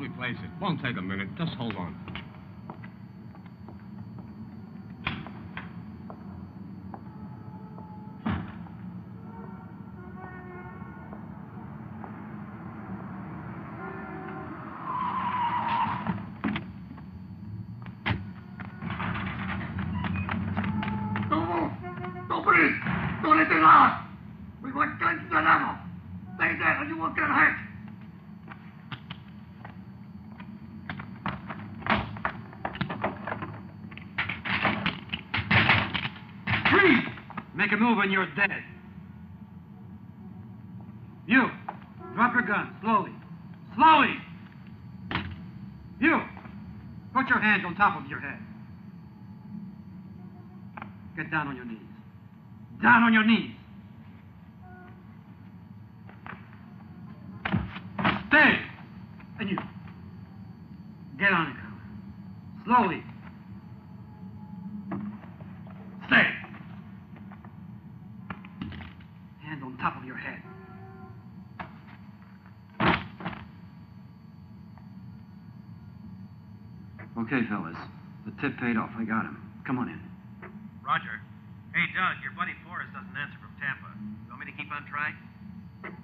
I'll replace it. Won't take a minute. Just hold on. Don't breathe! Don't let it out! We want guns to the level! Stay there or you will get hurt! Freeze! Make a move and you're dead. You, drop your gun, slowly. Slowly! You, put your hands on top of your head. Get down on your knees. Down on your knees. Stay! And you, get on the counter. Slowly. Stay! Hands on top of your head. Okay, fellas. The tip paid off. I got him. Come on in. Roger. Hey, Doug, your buddy Forrest doesn't answer from Tampa. You want me to keep on trying?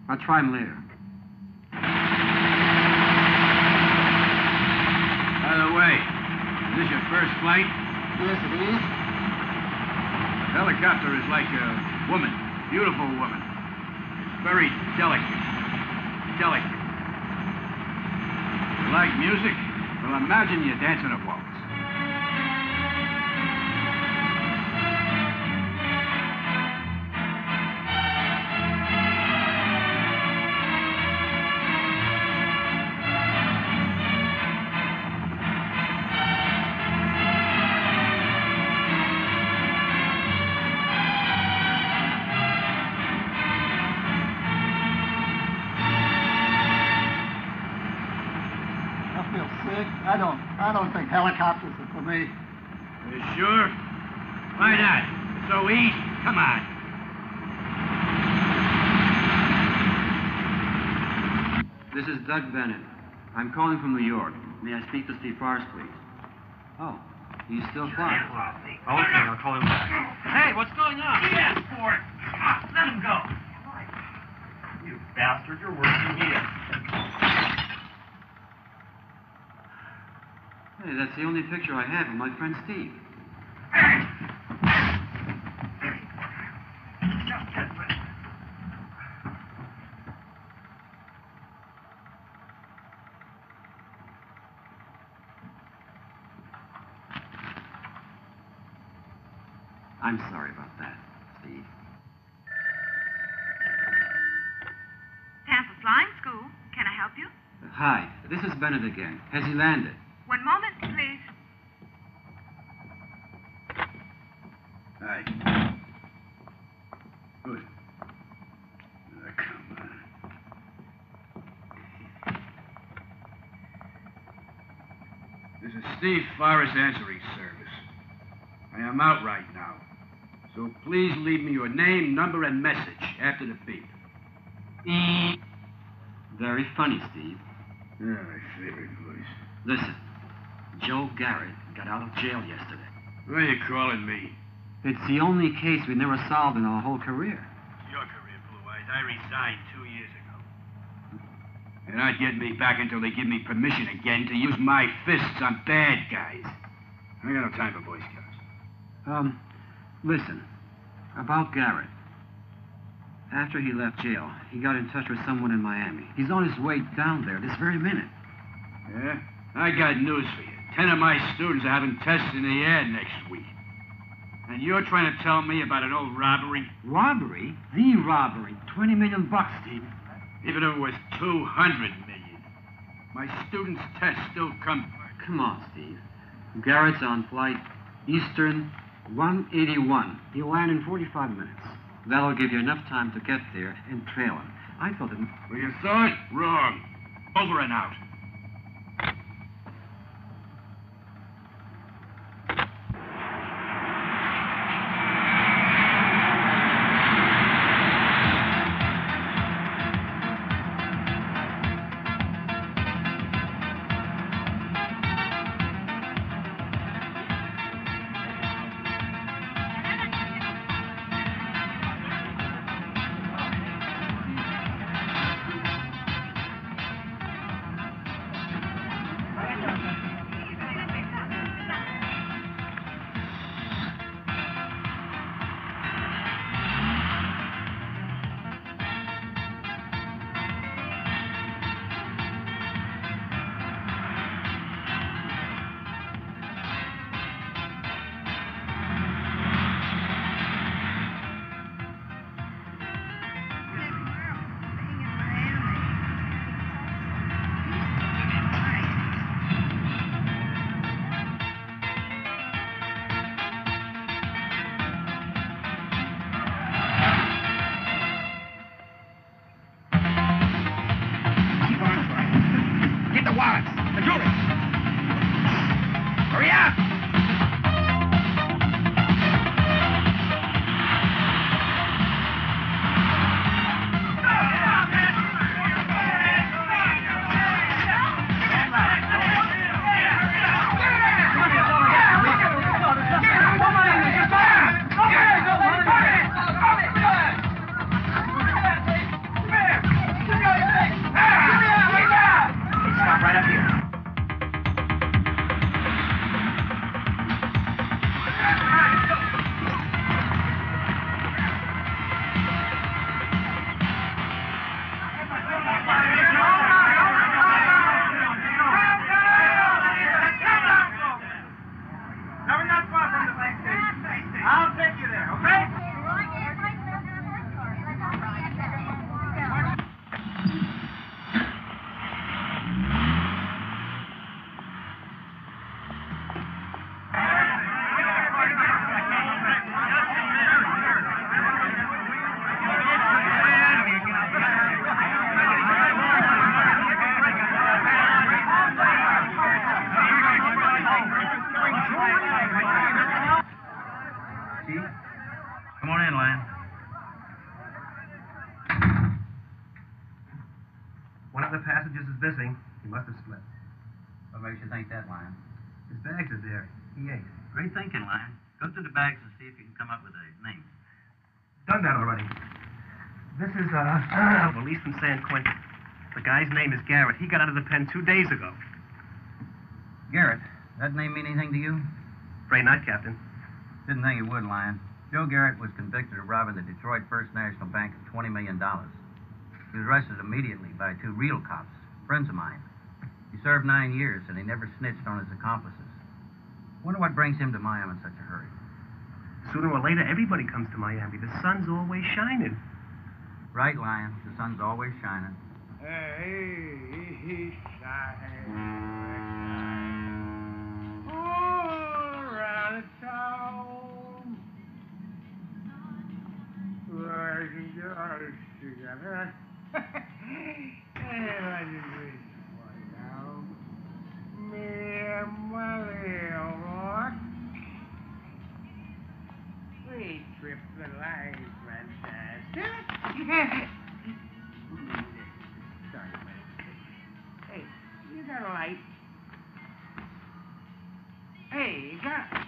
I'll try him later. By the way, is this your first flight? Yes, it is. The helicopter is like a woman, beautiful woman. It's very delicate. Delicate. You like music? Well, imagine you're dancing a waltz. Is Doug Bennett. I'm calling from New York. May I speak to Steve Forrest, please? Oh, he's still flying. Okay, I'll call him back. Hey, what's going on? He asked for it. Let him go. You bastard, you're worse than he is. Hey, that's the only picture I have of my friend Steve. I'm sorry about that, Steve. Tampa Flying School. Can I help you? Hi, this is Bennett again. Has he landed? One moment, please. Hi. Good. Ah, come on. This is Steve Forrest Answering Service. I am out right now. So please leave me your name, number, and message after the beep. Eep. Very funny, Steve. Yeah, my favorite voice. Listen, Joe Garrett got out of jail yesterday. Why are you calling me? It's the only case we never solved in our whole career. Your career, Blue Eyes. I resigned two years ago. They're not getting me back until they give me permission again to use my fists on bad guys. I got no time for Boy Scouts. Um, listen, about Garrett. After he left jail, he got in touch with someone in Miami. He's on his way down there this very minute. Yeah? I got news for you. Ten of my students are having tests in the air next week. And you're trying to tell me about an old robbery? Robbery? The robbery. Twenty million bucks, Steve. Even if it was 200 million. My students' tests still come. Come on, Steve. Garrett's on flight Eastern 181. He'll land in 45 minutes. That'll give you enough time to get there and trail him. I thought that. Well, you thought? Wrong. Over and out. San Quentin. The guy's name is Garrett. He got out of the pen two days ago. Garrett. That name mean anything to you? Afraid not, Captain. Didn't think it would, Lion. Joe Garrett was convicted of robbing the Detroit First National Bank of $20 million. He was arrested immediately by two real cops, friends of mine. He served nine years, and he never snitched on his accomplices. Wonder what brings him to Miami in such a hurry. Sooner or later, everybody comes to Miami. The sun's always shining. Right, Lion. The sun's always shining. Hey, shine. All around town. Rising stars together. Molly Rock. We trip the life fantastic. Sorry. Hey, you got a light? Hey, you got.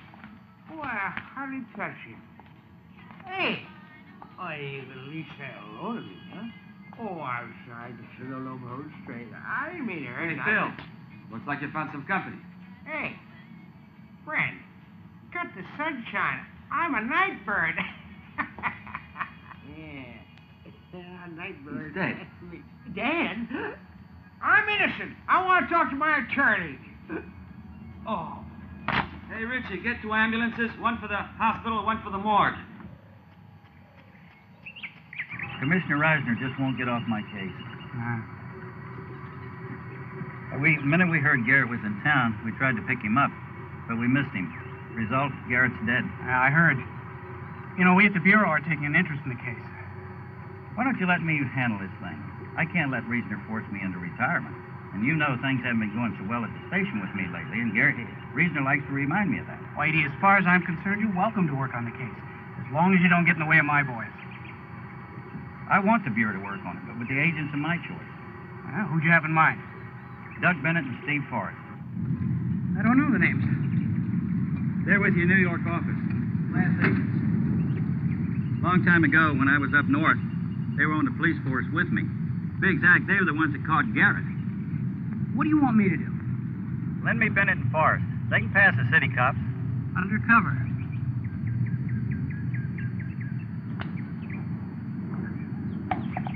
Why, honey, touch it. Hey! Oh, you can at least say hello to me, huh? Oh, I'm sorry to sit all over her straight. I didn't mean to hurt Hey. Phil. Looks like you found some company. Hey, friend, cut the sunshine. I'm a night bird. yeah. a night bird. He's dead. Dead? I'm innocent. I want to talk to my attorney. Oh. Hey, Richie, get two ambulances, one for the hospital, one for the morgue. Commissioner Reisner just won't get off my case. Uh-huh. We, the minute we heard Garrett was in town, we tried to pick him up, but we missed him. Result, Garrett's dead. I heard. You know, we at the Bureau are taking an interest in the case. Why don't you let me handle this thing? I can't let Reisner force me into retirement. And you know things haven't been going so well at the station with me lately, and Garrett, Reisner likes to remind me of that. Whitey, as far as I'm concerned, you're welcome to work on the case, as long as you don't get in the way of my boys. I want the Bureau to work on it, but with the agents of my choice. Well, who'd you have in mind? Doug Bennett and Steve Forrest. I don't know the names. They're with your New York office. Last agents. Long time ago, when I was up north, they were on the police force with me. To be exact, they were the ones that caught Garrett. What do you want me to do? Lend me Bennett and Forrest. They can pass the city cops. Undercover.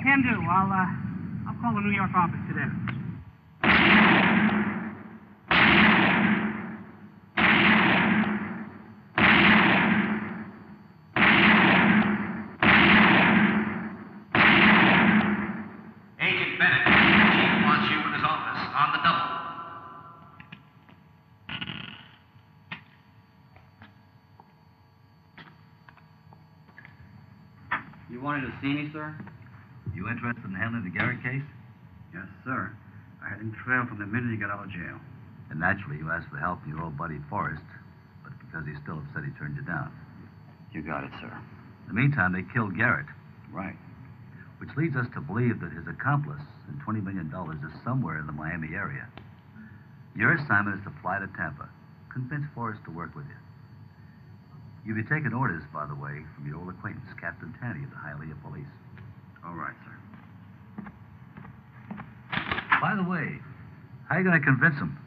Can do. I'll, uh, I'll call the New York office today. Agent Bennett, Chief wants you in his office on the double. You wanted to see me, sir? You interested in handling the Garrett case? Yes, sir. I had him trailed from the minute he got out of jail. And naturally, you asked for help from your old buddy Forrest, but because he's still upset, he turned you down. You got it, sir. In the meantime, they killed Garrett, Right. which leads us to believe that his accomplice and $20 million is somewhere in the Miami area. Your assignment is to fly to Tampa, convince Forrest to work with you. You'll be taking orders, by the way, from your old acquaintance, Captain Tanny of the Hialeah Police. All right, sir. By the way, how are you going to convince him?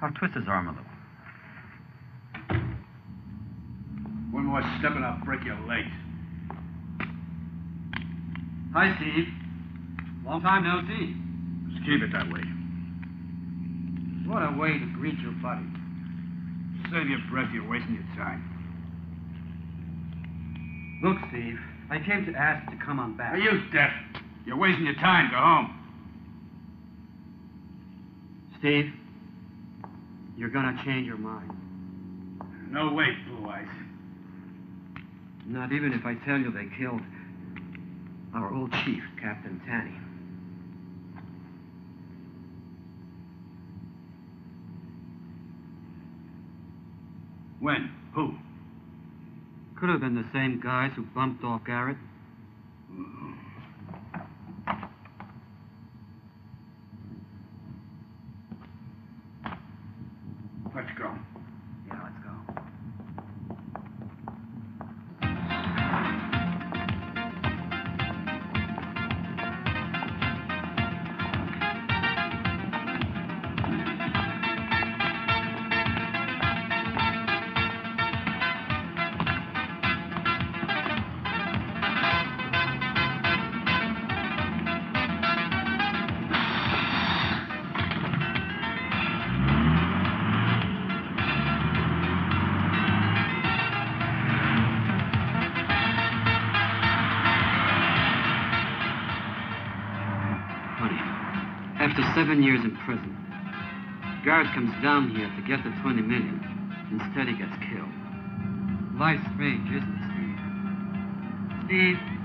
I'll twist his arm a little. One more step and I'll break your legs. Hi, Steve. Long time no see. Let's keep it that way. What a way to greet your buddy. Save your breath, you're wasting your time. Look, Steve, I came to ask you to come on back. Are you deaf? You're wasting your time. Go home. Steve, you're gonna change your mind. No way, Blue Eyes. Not even if I tell you they killed our old chief, Captain Tanny. When? Who? Could have been the same guys who bumped off Garrett. Mm-hmm. Comes down here to get the 20 million. Instead, he gets killed. Life's strange, isn't it, Steve? Steve?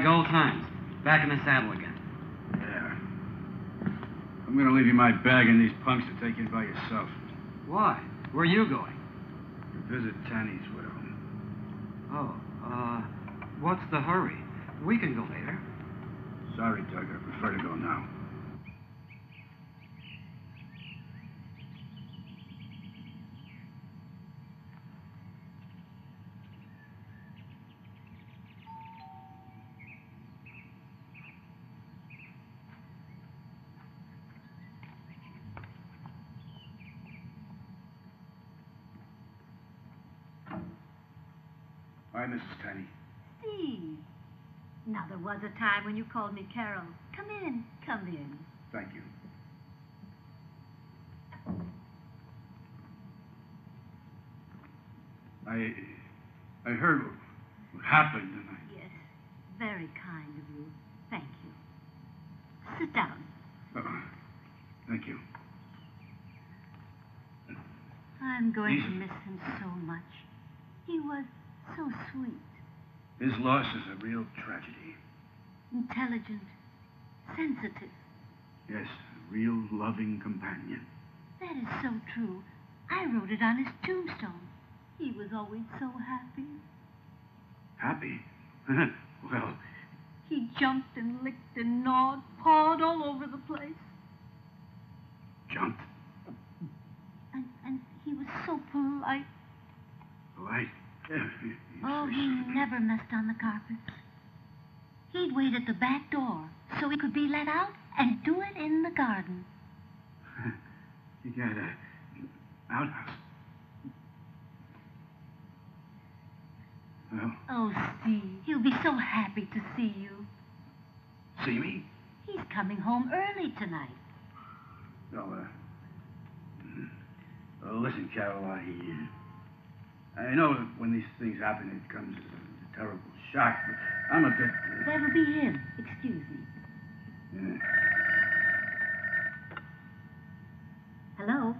Like old times. Back in the saddle again. Yeah. I'm gonna leave you my bag and these punks to take in by yourself. Why? Where are you going? To visit Tanny's widow. Oh, uh, what's the hurry? We can go later. Sorry, Doug. I prefer to go now. Hi, Mrs. Tanny. Steve. Now, there was a time when you called me Carol. Come in, come in. Thank you. I I heard what happened, and I Yes, very kind of you. Thank you. Sit down. oh, thank you. I'm going to Easy. miss him so much. He was so sweet, His loss is a real tragedy. intelligent, sensitive. Yes, a real loving companion. That is so true. I wrote it on his tombstone. He was always so happy. Happy. well, He jumped and licked and gnawed, pawed all over the place. jumped, And, and he was so polite. polite. Oh, he never messed on the carpets. He'd wait at the back door so he could be let out and do it in the garden. You got a outhouse. Well, Oh, Steve, he'll be so happy to see you. see me? He's coming home early tonight. No, uh, uh, listen, Carol, I, know that when these things happen, it comes as a terrible shock, but I'm a bit, uh, That'll be him. Excuse me. yeah. Hello?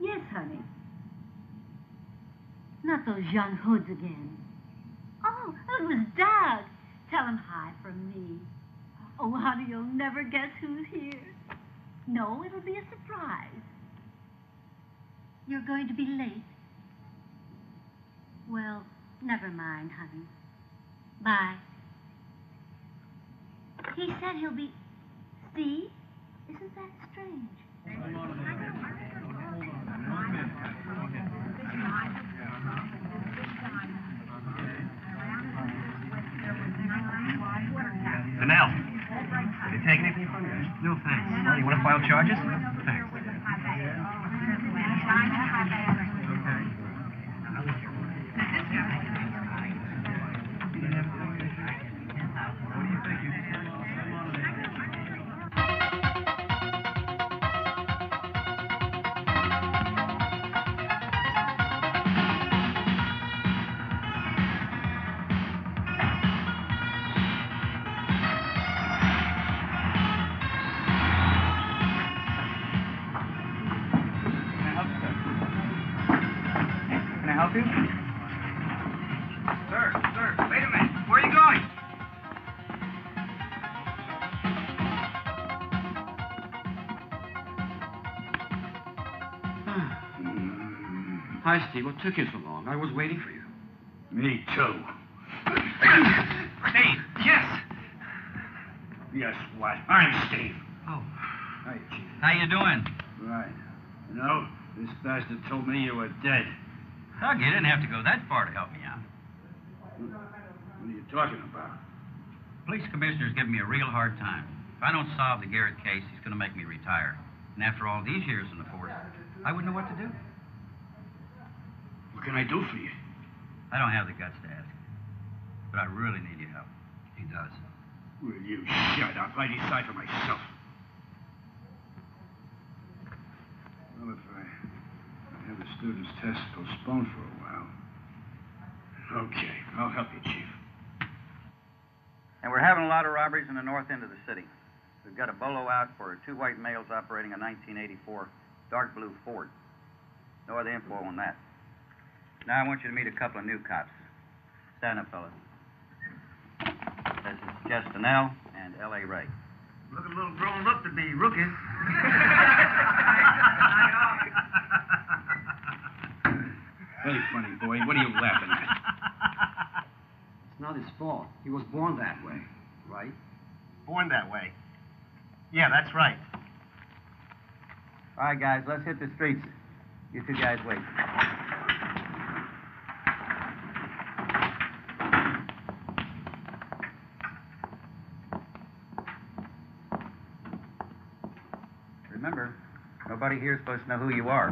Yes, honey. Not those young hoods again. Oh, it was Doug. Tell him hi from me. Oh, honey, you'll never guess who's here. No, it'll be a surprise. You're going to be late. Well, never mind, honey. Bye. He said he'll be. Steve? Isn't that strange? Danelle. Did you take anything? No, thanks. You want to file charges? Thanks. Hi, Steve. What took you so long? I was waiting for you. Me too. Steve, yes. Yes, what? I'm Steve. Oh. Hi, Chief. How you doing? Right. You know, this bastard told me you were dead. Doug, you didn't have to go that far to help me out. What are you talking about? Police commissioner's giving me a real hard time. If I don't solve the Garrett case, he's going to make me retire. And after all these years in the force, I wouldn't know what to do. What can I do for you? I don't have the guts to ask. But I really need your help. He does. Will you shut up? I decide for myself. Well, if I, I have the student's test postponed for a while. Okay, I'll help you, Chief. And we're having a lot of robberies in the north end of the city. We've got a bolo out for two white males operating a 1984 dark blue Ford. No other info on that. Now I want you to meet a couple of new cops. Stand up, fellas. This is Justin L. and L.A. Ray. Look a little grown up to be rookies. Hey, funny boy, what are you laughing at? It's not his fault. He was born that way, right? Born that way. Yeah, that's right. All right, guys, let's hit the streets. You two guys wait. Remember, nobody here is supposed to know who you are.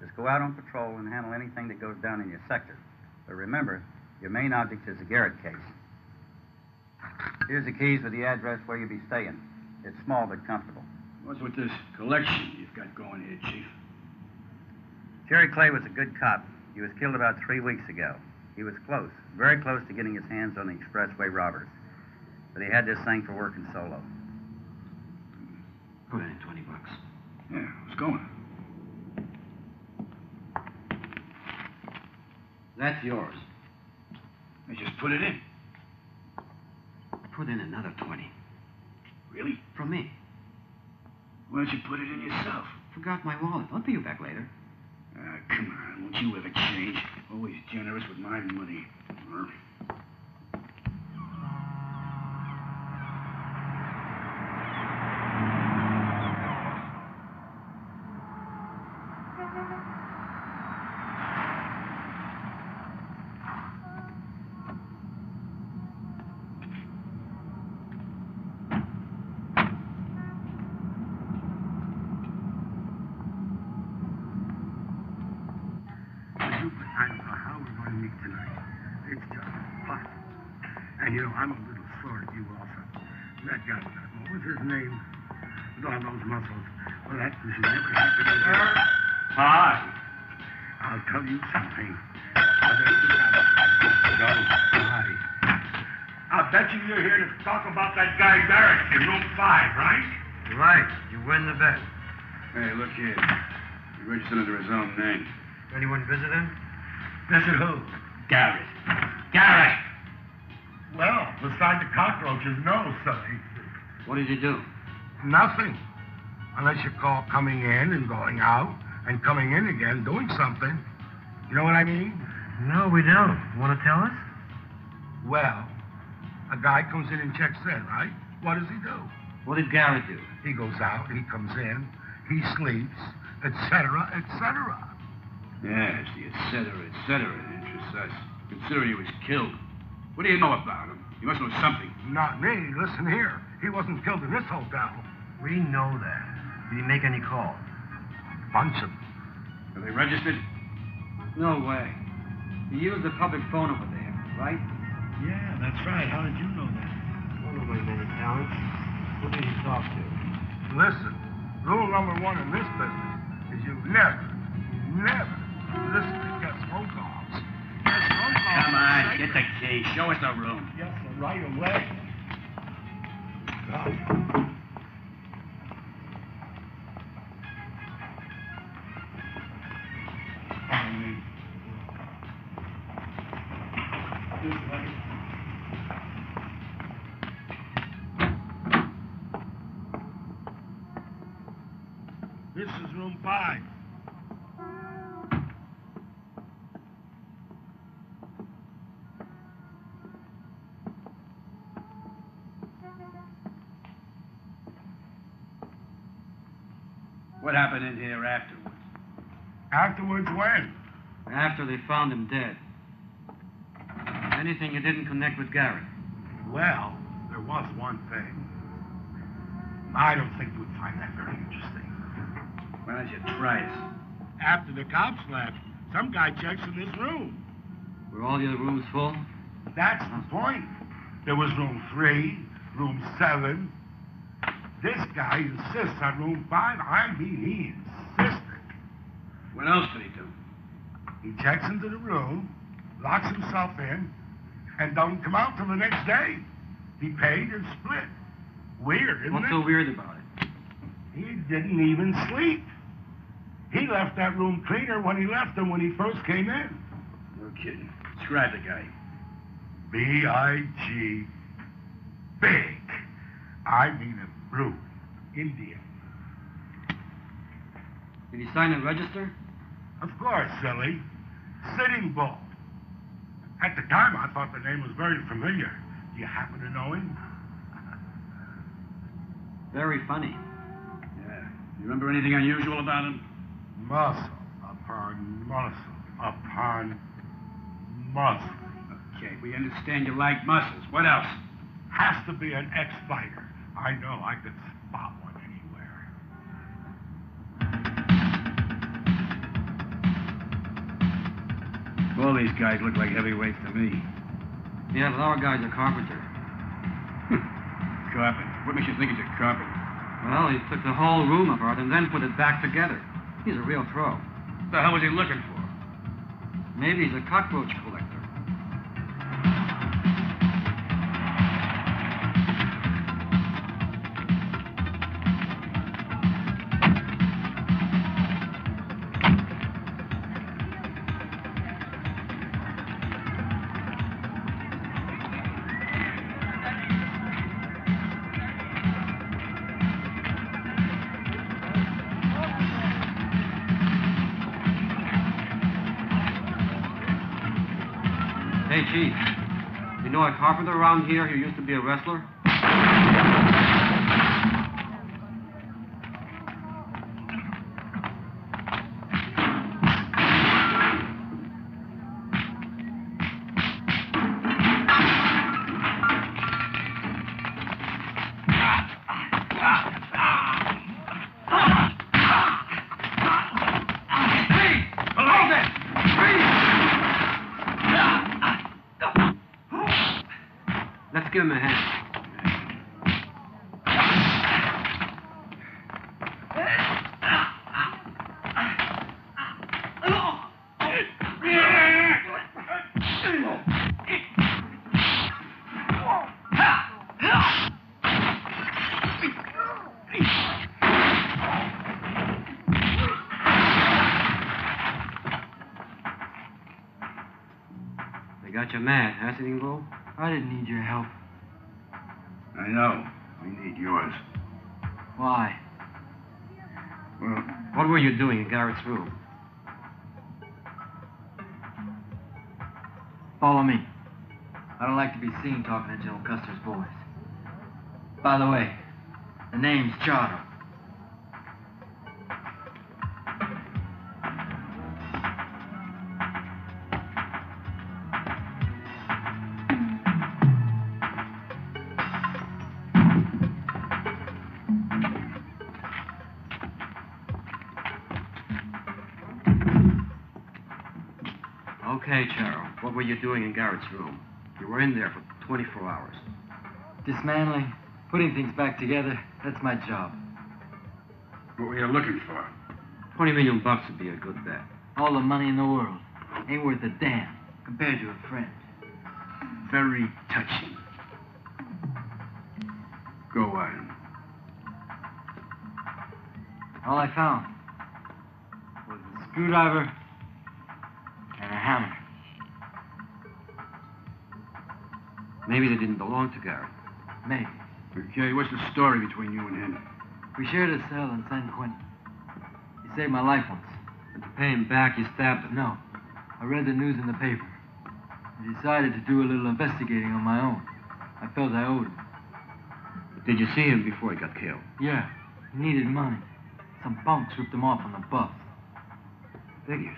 Just go out on patrol and handle anything that goes down in your sector. But remember, your main object is the Garrett case. Here's the keys with the address where you'll be staying. It's small but comfortable. What's with this collection you've got going here, Chief? Jerry Clay was a good cop. He was killed about three weeks ago. He was close, very close to getting his hands on the expressway robbers. But he had this thing for working solo. Put in 20 bucks. Yeah, what's going? That's yours. I just put it in. Put in another 20. Really? From me. Why don't you put it in yourself? Forgot my wallet. I'll pay you back later. Ah, come on. Won't you ever change? Always generous with my money. I don't know how we're going to meet tonight. It's just fun. And you know, I'm a little sore at you also. That guy, what was his name? With all those muscles. Well, that should never happen again. Hi. I'll tell you something. Now, there's the guy. Go. Hi. I'll bet you you're here to talk about that guy Barrett in room five, right? Right. You win the bet. Hey, look here. He registered under his own name. Anyone visit him? Visit who? Garrett. Garrett! Well, beside the cockroaches, no, sonny. What did you do? Nothing. Unless you call coming in and going out and coming in again doing something. You know what I mean? No, we don't. Want to tell us? Well, a guy comes in and checks in, right? What does he do? What did Garrett do? He goes out, he comes in, he sleeps, etc., etc. Yes, the et etc. et cetera interests us. Considering he was killed. What do you know about him? You must know something. Not me. Listen here. He wasn't killed in this hotel. We know that. Did he make any calls? Bunch of them. Are they registered? No way. He used the public phone over there, right? Yeah, that's right. How did you know that? One of my many talents. Who did he talk to? Listen, rule number one in this business is you never, never listen to guest phone calls. Guest phone calls Come on, sacred. get the key. Show us the room. Yes, sir, right away. God. Happened in here afterwards? Afterwards, when? After they found him dead. Anything you didn't connect with Garrett? Well, there was one thing. I don't think you would find that very interesting. Why don't you try it? After the cops left, some guy checks in this room. Were all your rooms full? That's the point. There was room three, room seven. This guy insists on room five. I mean, he insisted. What else did he do? He checks into the room, locks himself in, and don't come out till the next day. He paid and split. Weird, isn't What's it? so weird about it? He didn't even sleep. He left that room cleaner when he left than when he first came in. No kidding. Describe the guy. B-I-G. Big. I mean a brute. Indian. Did he sign and register? Of course, silly. Sitting Bull. At the time, I thought the name was very familiar. Do you happen to know him? Very funny. Yeah. You remember anything unusual about him? Muscle upon muscle upon muscle. Okay, we understand you like muscles. What else? Has to be an ex-fighter. I know I could spot one anywhere. All these guys look like heavyweights to me. Yeah, but our guy's a carpenter. Carpenter. What makes you think he's a carpenter? Well, he took the whole room apart and then put it back together. He's a real pro. What the hell was he looking for? Maybe he's a cockroach collector. Hey, Chief. You know a carpenter around here who used to be a wrestler? You doing in Garrett's room? Follow me. I don't like to be seen talking to General Custer's boys. By the way, the name's Charter. Room? You were in there for 24 hours. Dismantling, putting things back together, that's my job. what were you looking for? 20 million bucks would be a good bet. All the money in the world ain't worth a damn compared to a friend. Very touching. Go on. All I found was a screwdriver Maybe they didn't belong to Garrett. Maybe. Okay, what's the story between you and him? We shared a cell in San Quentin. He saved my life once. And to pay him back, you stabbed him. No. I read the news in the paper. I decided to do a little investigating on my own. I felt I owed him. Did you see him before he got killed? Yeah, he needed money. Some bunks ripped him off on the bus. Figures.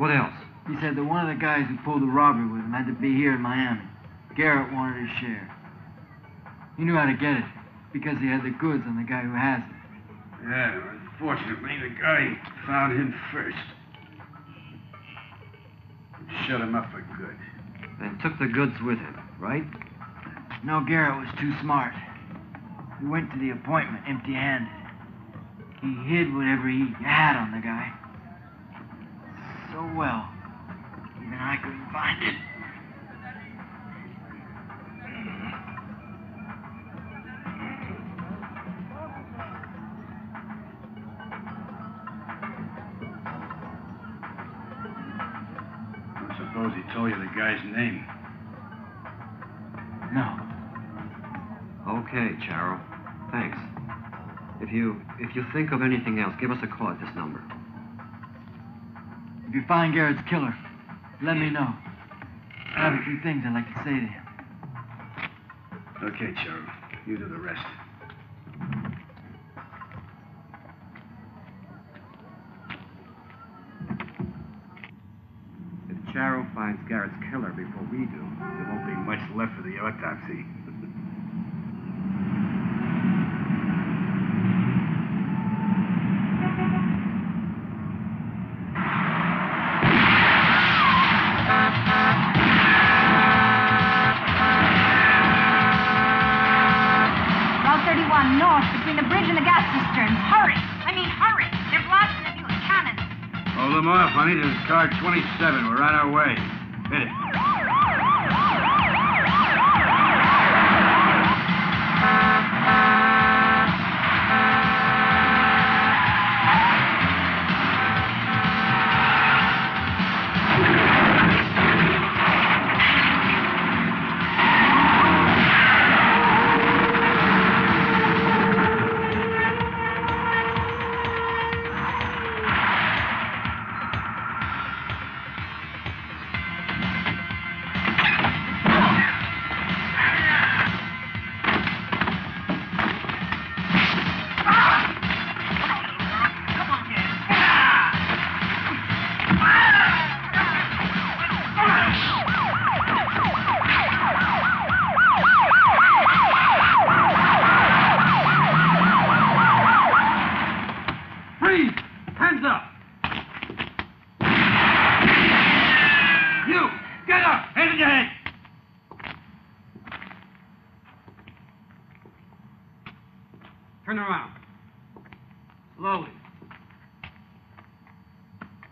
What else? He said that one of the guys who pulled the robbery with him had to be here in Miami. Garrett wanted his share. He knew how to get it because he had the goods on the guy who has it. Yeah, unfortunately, the guy found him first. Shut him up for good. And took the goods with him, right? No, Garrett was too smart. He went to the appointment empty-handed. He hid whatever he had on the guy. So well, even I couldn't find it. Guy's name. No. Okay, Charo. Thanks. If you if you think of anything else, give us a call at this number. If you find Garrett's killer, let me know. I have a few things I'd like to say to him. Okay, Charo. You do the rest. If Charo Garrett's killer before we do, There won't be much left for the autopsy. Route 31 north between the bridge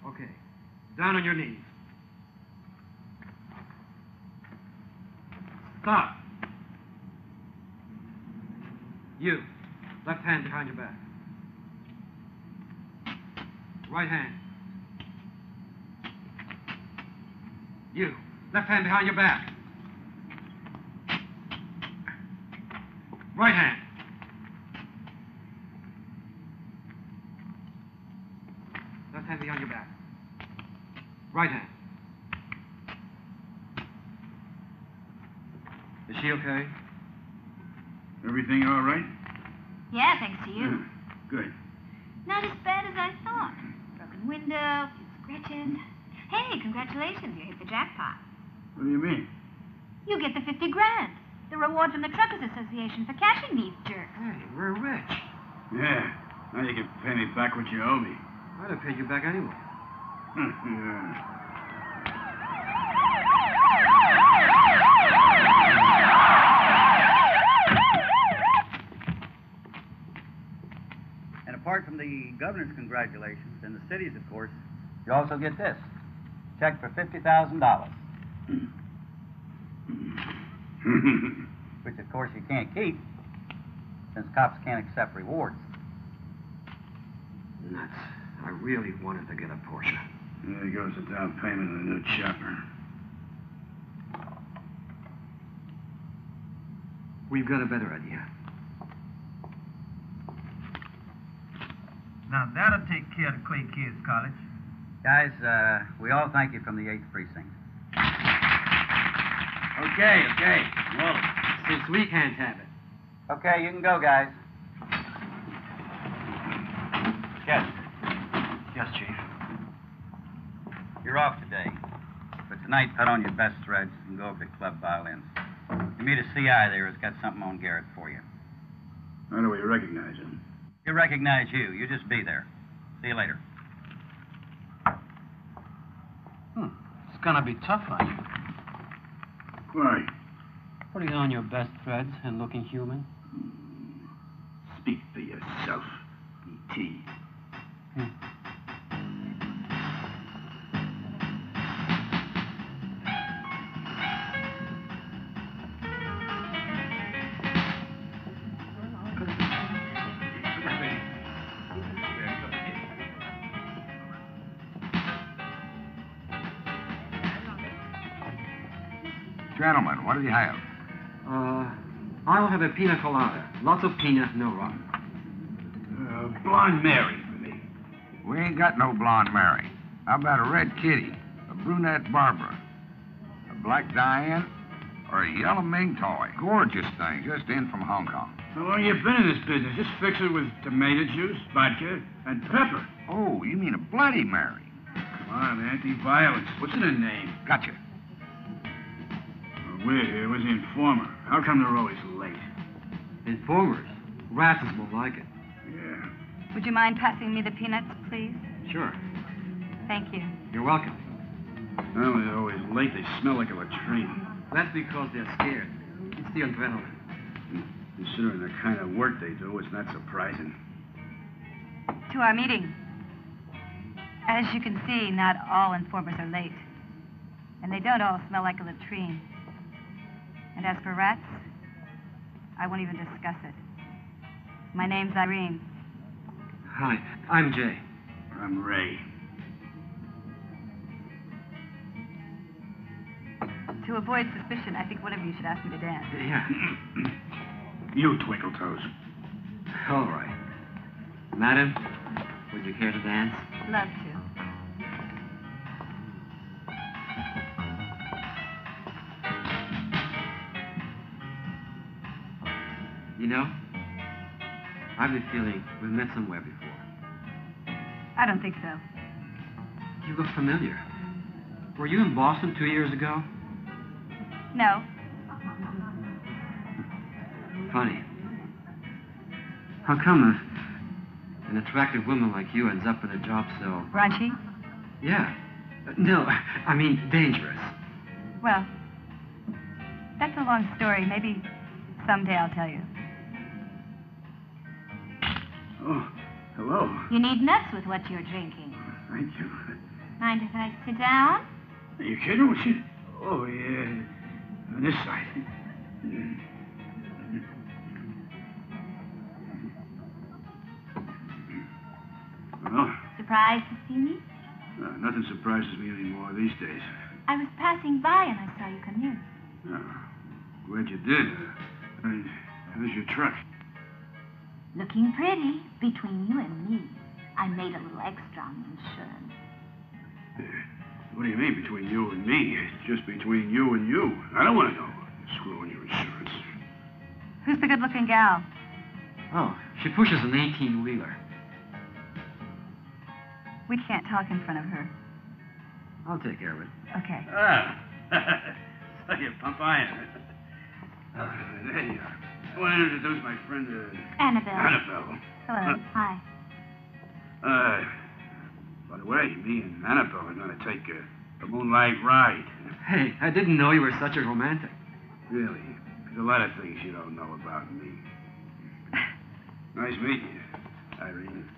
Okay. Down on your knees. Stop. You. Left hand behind your back. Right hand. You. Left hand behind your back. Right hand. Left hand behind your back. Right hand. Is she okay? Everything all right? Yeah, thanks to you. Good. Not as bad as I thought. Broken window, few scratches. Hey, congratulations, you hit the jackpot. What do you mean? You get the 50 grand. The reward from the Truckers Association for catching these jerks. Hey, we're rich. Yeah. Now you can pay me back what you owe me. I'd have paid you back anyway. yeah. And apart from the governor's congratulations and the city's, of course, you also get this check for $50,000, which, of course, you can't keep since cops can't accept rewards. Nuts. I really wanted to get a Porsche. There goes the down payment on the new chopper. We've got a better idea. Now that'll take care of the Clay Kids College. Guys, uh, we all thank you from the 8th Precinct. Okay, okay. Well, Since we can't have it. Okay, you can go, guys. Yes. Yes, Chief. You're off today. But tonight, put on your best threads and go over to Club Violins. You meet a CI there who's got something on Garrett for you. how do we recognize him? He'll recognize you. You just be there. See you later. Hmm. It's gonna be tough on you. Why? Putting on your best threads and looking human. Speak for yourself, E.T. Gentlemen, hmm. What do you have? Uh, I'll have a pina colada. Lots of peanut, no rum. Uh, Blonde Mary for me. We ain't got no blonde Mary. How about a red kitty, a brunette Barbara, a black Diane, or a yellow Ming toy? Gorgeous thing, just in from Hong Kong. How long you been in this business? Just fix it with tomato juice, vodka, and pepper. Oh, you mean a Bloody Mary? Come on, anti-violence. What's in her name? Gotcha. Uh, We're here. Where's the informer? How come they're always late? Informers. Rats is more like it. Yeah. Would you mind passing me the peanuts, please? Sure. Thank you. You're welcome. Well, they're always late. They smell like a latrine. That's because they're scared. It's the adrenaline. Considering the kind of work they do, it's not surprising. To our meeting. As you can see, not all informers are late. And they don't all smell like a latrine. And as for rats, I won't even discuss it. My name's Irene. Hi, I'm Jay. I'm Ray. To avoid suspicion, I think one of you should ask me to dance. Yeah. You, Twinkle Toes. All right. Madam, would you care to dance? Love You know, I've been feeling we've met somewhere before. I don't think so. You look familiar. Were you in Boston two years ago? No. Funny. How come a, an attractive woman like you ends up in a job so... Raunchy? Yeah. No, I mean dangerous. Well, that's a long story. Maybe someday I'll tell you. Oh, hello. You need nuts with what you're drinking. Thank you. Mind if I sit down? Are you kidding? Oh, yeah. On this side. Well, Surprised to see me? uh, nothing surprises me anymore these days. I was passing by and I saw you come in. Oh, glad you did. I mean, how's your truck? Looking pretty between you and me. I made a little extra on insurance. What do you mean between you and me? It's just between you and you. I don't want to know. Screwing your insurance. Who's the good-looking gal? Oh, she pushes an 18-wheeler. We can't talk in front of her. I'll take care of it. Okay. Ah. so you pump iron. Uh, there you are. I want to introduce my friend, uh, Annabelle. Annabelle. Hello. Hi. Uh, by the way, me and Annabelle are going to take a, a moonlight ride. Hey, I didn't know you were such a romantic. Really? There's a lot of things you don't know about me. Nice meeting you, Irene.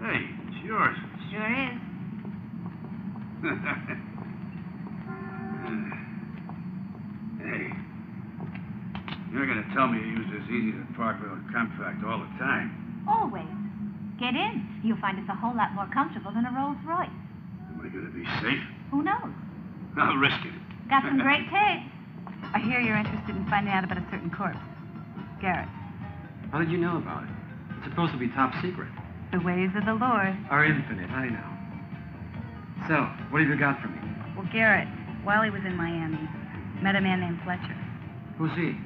Hey, it's yours. Sure is. hey, you're going to tell me you use this easy to Parkville compact all the time. Always. Get in. You'll find it's a whole lot more comfortable than a Rolls Royce. Am I going to be safe? Who knows? I'll risk it. Got some great taste. I hear you're interested in finding out about a certain corpse. Garrett. How did you know about it? It's supposed to be top secret. The ways of the Lord. Are infinite, I know. So, what have you got for me? Well, Garrett, while he was in Miami, met a man named Fletcher. Who's he?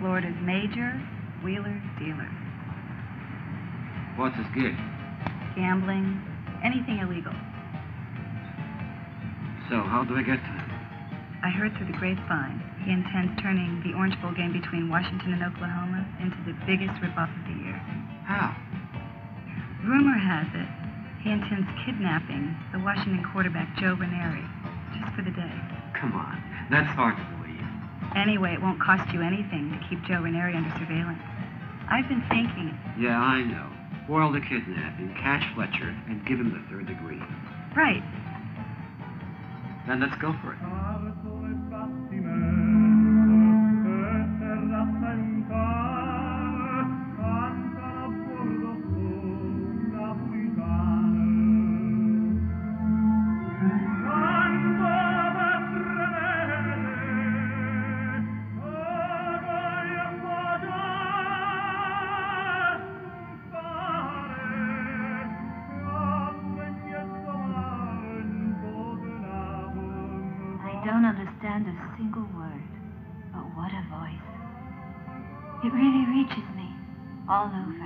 Florida's major wheeler dealer. What's his gig? Gambling, anything illegal. So, how do I get to him? I heard through the grapevine he intends turning the Orange Bowl game between Washington and Oklahoma into the biggest ripoff of the year. How? Rumor has it he intends kidnapping the Washington quarterback Joe Ranieri just for the day. Come on. That's hard to believe. Anyway, it won't cost you anything to keep Joe Ranieri under surveillance. I've been thinking. Yeah, I know. Foil the kidnapping, catch Fletcher, and give him the third degree. Right. Then let's go for it. Oh. 好，好，好。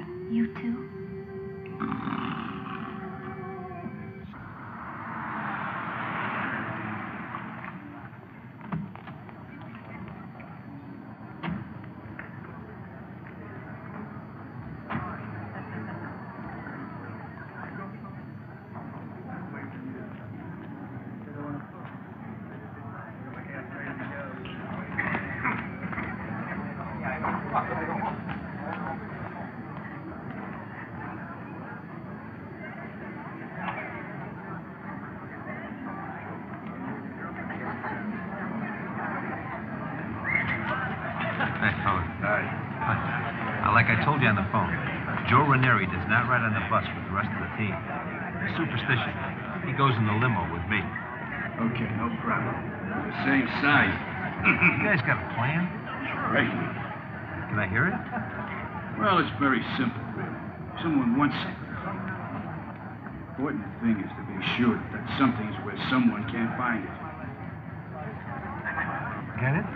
Told you on the phone, Joe Ranieri does not ride on the bus with the rest of the team. Superstition. He goes in the limo with me. Okay, no problem. Same size. You guys got a plan? Right. Can I hear it? Well, it's very simple, really. Someone wants something. Important thing is to be sure that that something's where someone can't find it. Get it?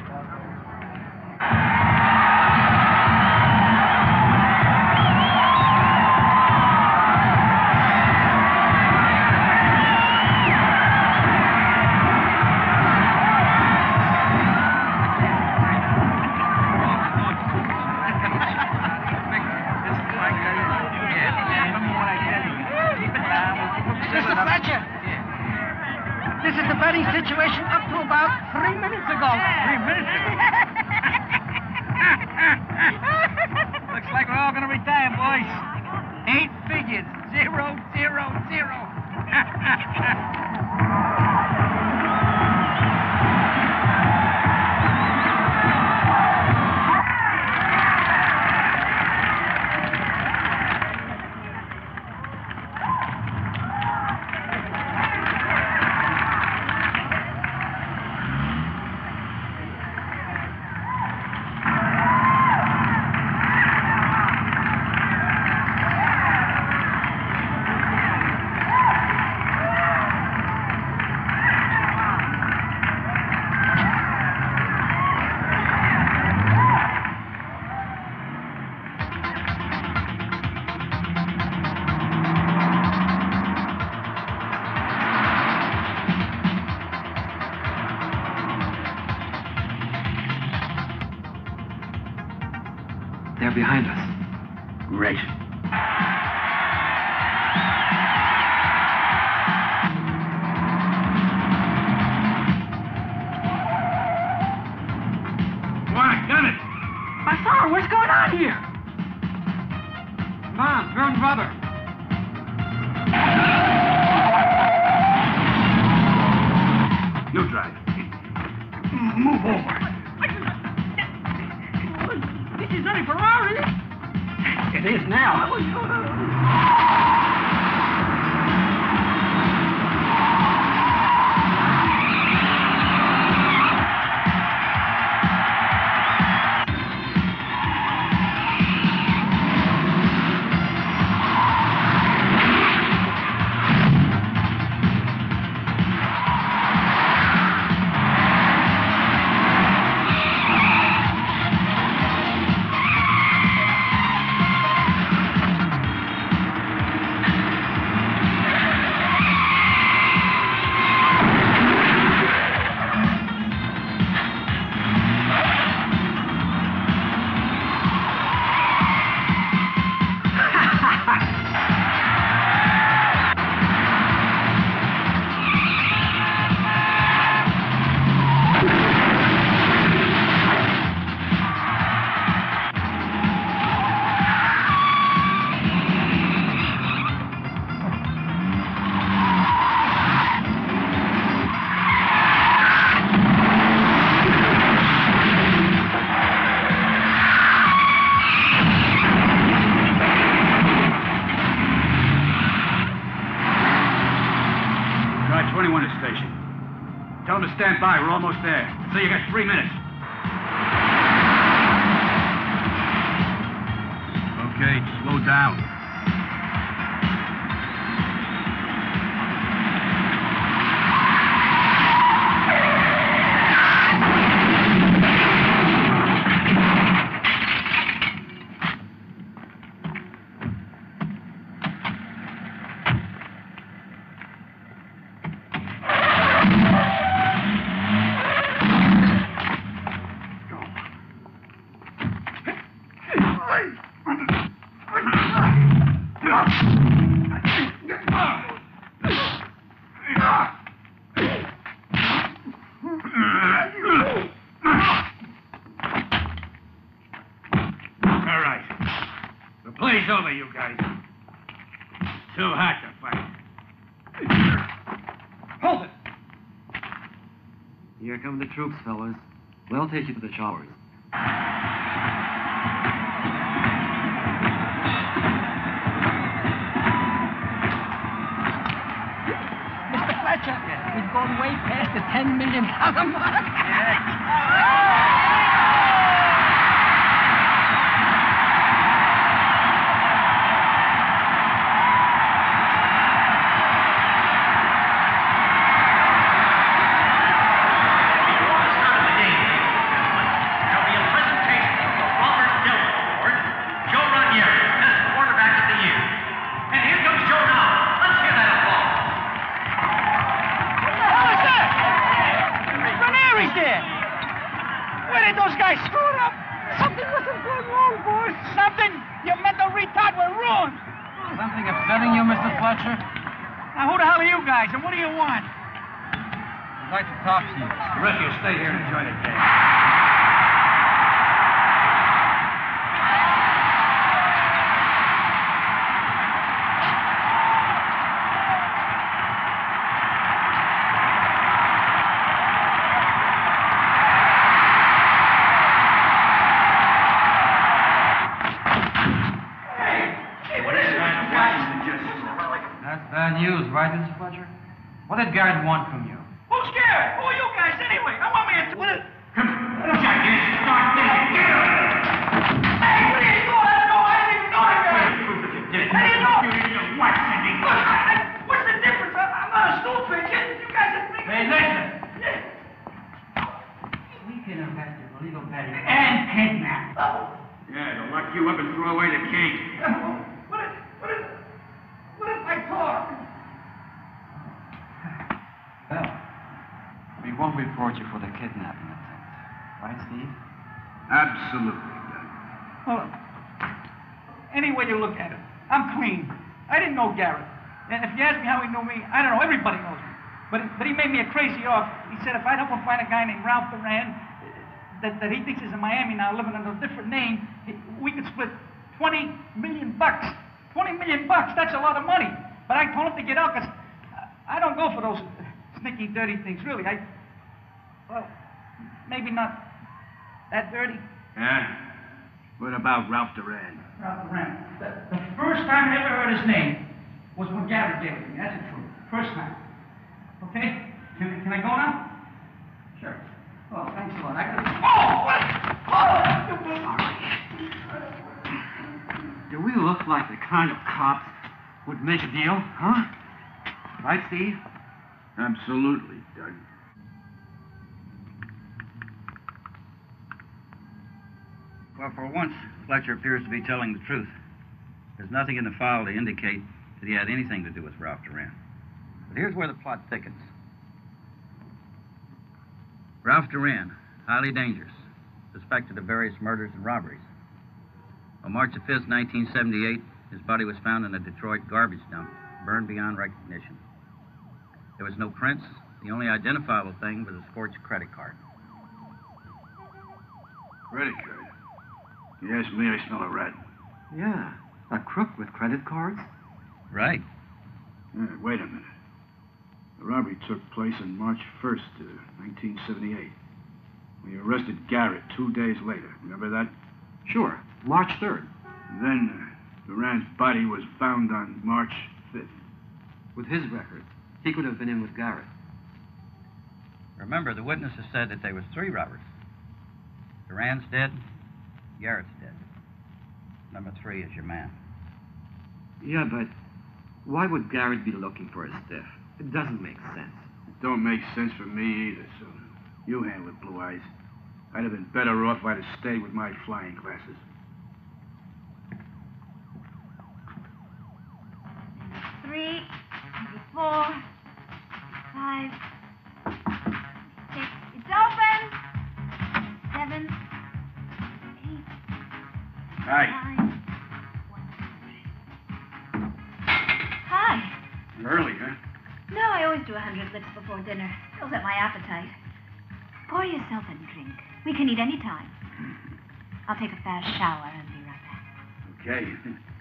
Take you to the showers. Guys, and what do you want? I'd like to talk to you. The rest of you stay here and enjoy the game. Hey, what is it? That's bad news, right, Mr. Fletcher? What did Garrett want from you? Who's scared? Who are you guys, anyway? I want me to... What is... Hey, what are you doing? I know, I didn't even know that guy. I didn't know. Look, I- I- What's the difference? I- I'm not a stool pigeon. You guys are thinking... Hey, listen. We can arrest you for legal petty. And kidnap. Yeah, they'll lock you up and throw away the key. What if... What if... What if I talk? Well, we won't report you for the kidnapping attempt. Right, Steve? Absolutely. Well, any way you look at it, I'm clean. I didn't know Garrett. And if you ask me how he knew me, I don't know. Everybody knows me. But, but he made me a crazy offer. He said if I'd help him find a guy named Ralph Duran that, he thinks is in Miami now, living under a different name, we could split 20 million bucks. 20 million bucks, that's a lot of money. But I told him to get out because I don't go for those sneaky, dirty things, really. I, well, maybe not that dirty. Yeah? What about Ralph Duran? Ralph Duran. The, the first time I ever heard his name was when Garrett gave it to me. That's the truth. First time. Okay? Can, can I go now? Sure. Oh, thanks a lot. I could... Oh! What? Do we look like the kind of cops would make a deal, huh? Right, Steve? Absolutely, Doug. Well, for once, Fletcher appears to be telling the truth. There's nothing in the file to indicate that he had anything to do with Ralph Duran. But here's where the plot thickens. Ralph Duran, highly dangerous, suspected of various murders and robberies. On March the 5th, 1978, his body was found in a Detroit garbage dump, burned beyond recognition. There was no prints. The only identifiable thing was a scorched credit card. Credit card. You ask me, I smell a rat. Yeah. A crook with credit cards? Right. Yeah, wait a minute. The robbery took place on March 1st, uh, 1978. We arrested Garrett two days later. Remember that? Sure. March 3rd. And then uh, Duran's body was found on March 5th. With his record, he could have been in with Garrett. Remember, the witnesses said that there was three robbers. Duran's dead, Garrett's dead. Number three is your man. Yeah, but why would Garrett be looking for his stiff? It doesn't make sense. It don't make sense for me either, so you handle it, Blue Eyes. I'd have been better off if I'd have stayed with my flying classes. Three, maybe four, five, six. It's open. Seven, eight, Hi. nine. Hi. Early, huh? No, I always do a hundred licks before dinner. Fills up my appetite. Pour yourself a drink. We can eat any time. I'll take a fast shower and be right back. Okay.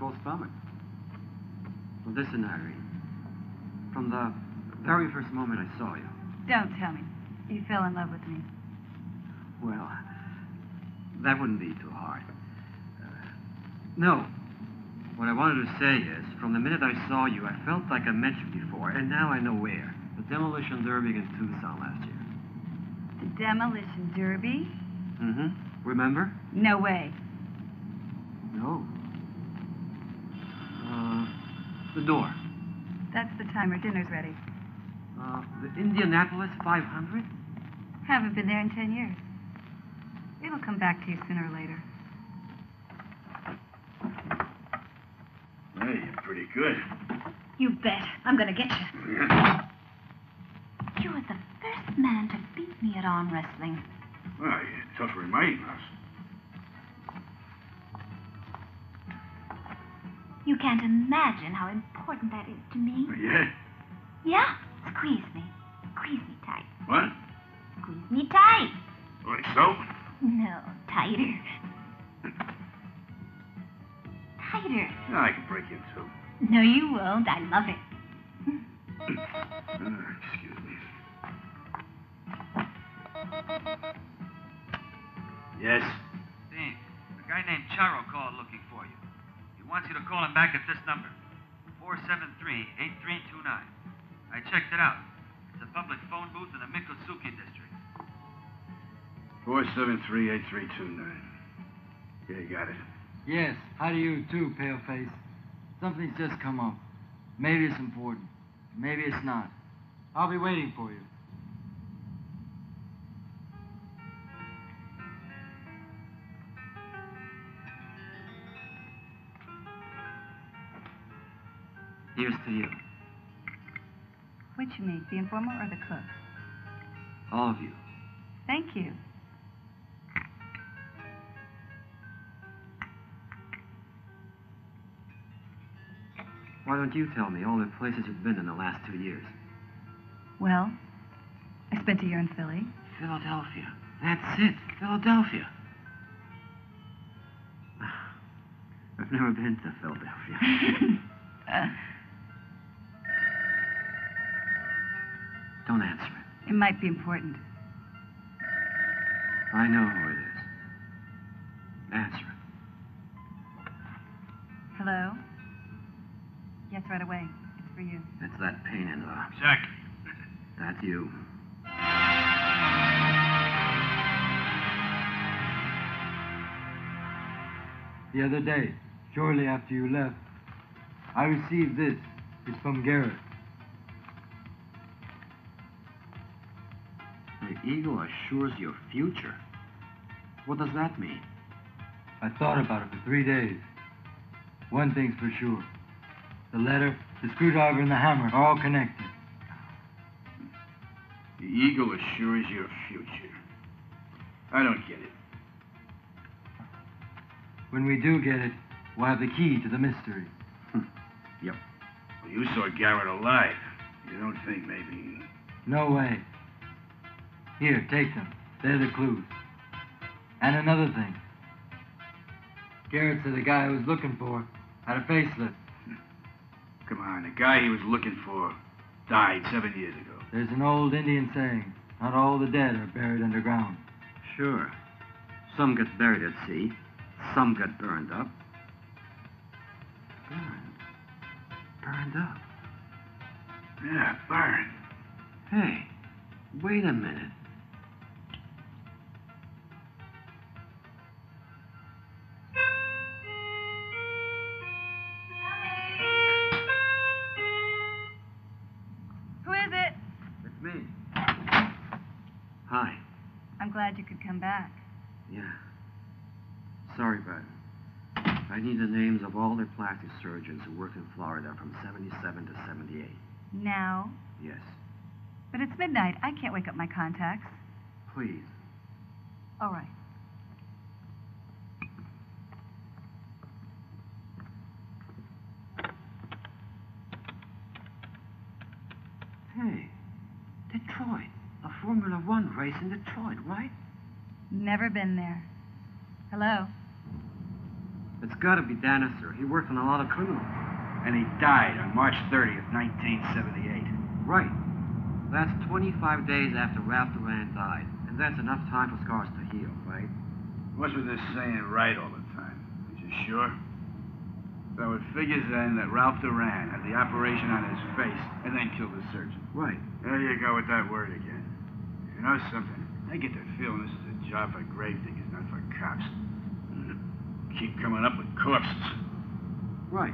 never run on a full stomach. Listen, Irene. From the very first moment I saw you, don't tell me. You fell in love with me. well, that wouldn't be too hard. Uh, no. What I wanted to say is, from the minute I saw you, I felt like I met you before, and now I know where. The Demolition Derby in Tucson last year. The demolition derby? Mm-hmm. Remember? No way. No. Uh, the door. That's the timer. Dinner's ready. Uh, the Indianapolis 500? Haven't been there in ten years. It'll come back to you sooner or later. Hey, you're pretty good. You bet. I'm gonna get you. You were the first man to beat me at arm wrestling. Well, you're tougher in my house. You can't imagine how important that is to me. Yeah? Yeah? Squeeze me. Squeeze me tight. What? Squeeze me tight. Like so? No, tighter. Tighter. No, I can break in too. No, you won't. I love it. Uh, excuse me. Yes? Dean, a guy named Charo called looking for you. He wants you to call him back at this number 473-8329. I checked it out. It's a public phone booth in the Miccosukee district. Four seven three eight three two nine. Yeah, you got it. Yes, how do you too, Paleface? Something's just come up. Maybe it's important. Maybe it's not. I'll be waiting for you. Here's to you. Which you mean, the informer or the cook? All of you. Thank you. Why don't you tell me all the places you've been in the last two years? Well, I spent a year in Philly. Philadelphia. That's it. Philadelphia. I've never been to Philadelphia. Uh, Don't answer it. it might be important. I know who it is. Answer it. Hello? Yes, right away. It's for you. It's that pain in the. Exactly. That's you. The other day, shortly after you left, I received this. It's from Garrett. Eagle assures your future. What does that mean? I thought about it for three days. One thing's for sure. The letter, the screwdriver, and the hammer are all connected. The eagle assures your future. I don't get it. When we do get it, we'll have the key to the mystery. Hmm. Well, you saw Garrett alive. You don't think maybe. No way. Here, take them. They're the clues. And another thing. Garrett said the guy I was looking for had a facelift. Come on, the guy he was looking for died seven years ago. There's an old Indian saying, not all the dead are buried underground. Sure. Some get buried at sea. Some get burned up. Burned? Burned up? Yeah, burned. Hey, wait a minute. Come back. Yeah. Sorry, but I need the names of all the plastic surgeons who worked in Florida from 77 to 78. Now? Yes. But it's midnight. I can't wake up my contacts. Please. All right. Hey, Detroit. A Formula One race in Detroit, right? Never been there. Hello? It's got to be Danister. He worked on a lot of criminals. And he died on March 30th, 1978. Right. That's 25 days after Ralph Duran died. And that's enough time for scars to heal, right? What's with this saying right all the time? Is you sure? So it figures then that Ralph Duran had the operation on his face and then killed the surgeon. Right. There you go with that word again. You know something? I get the feeling this is a job for gravediggers, not for cops. Keep coming up with corpses. Right.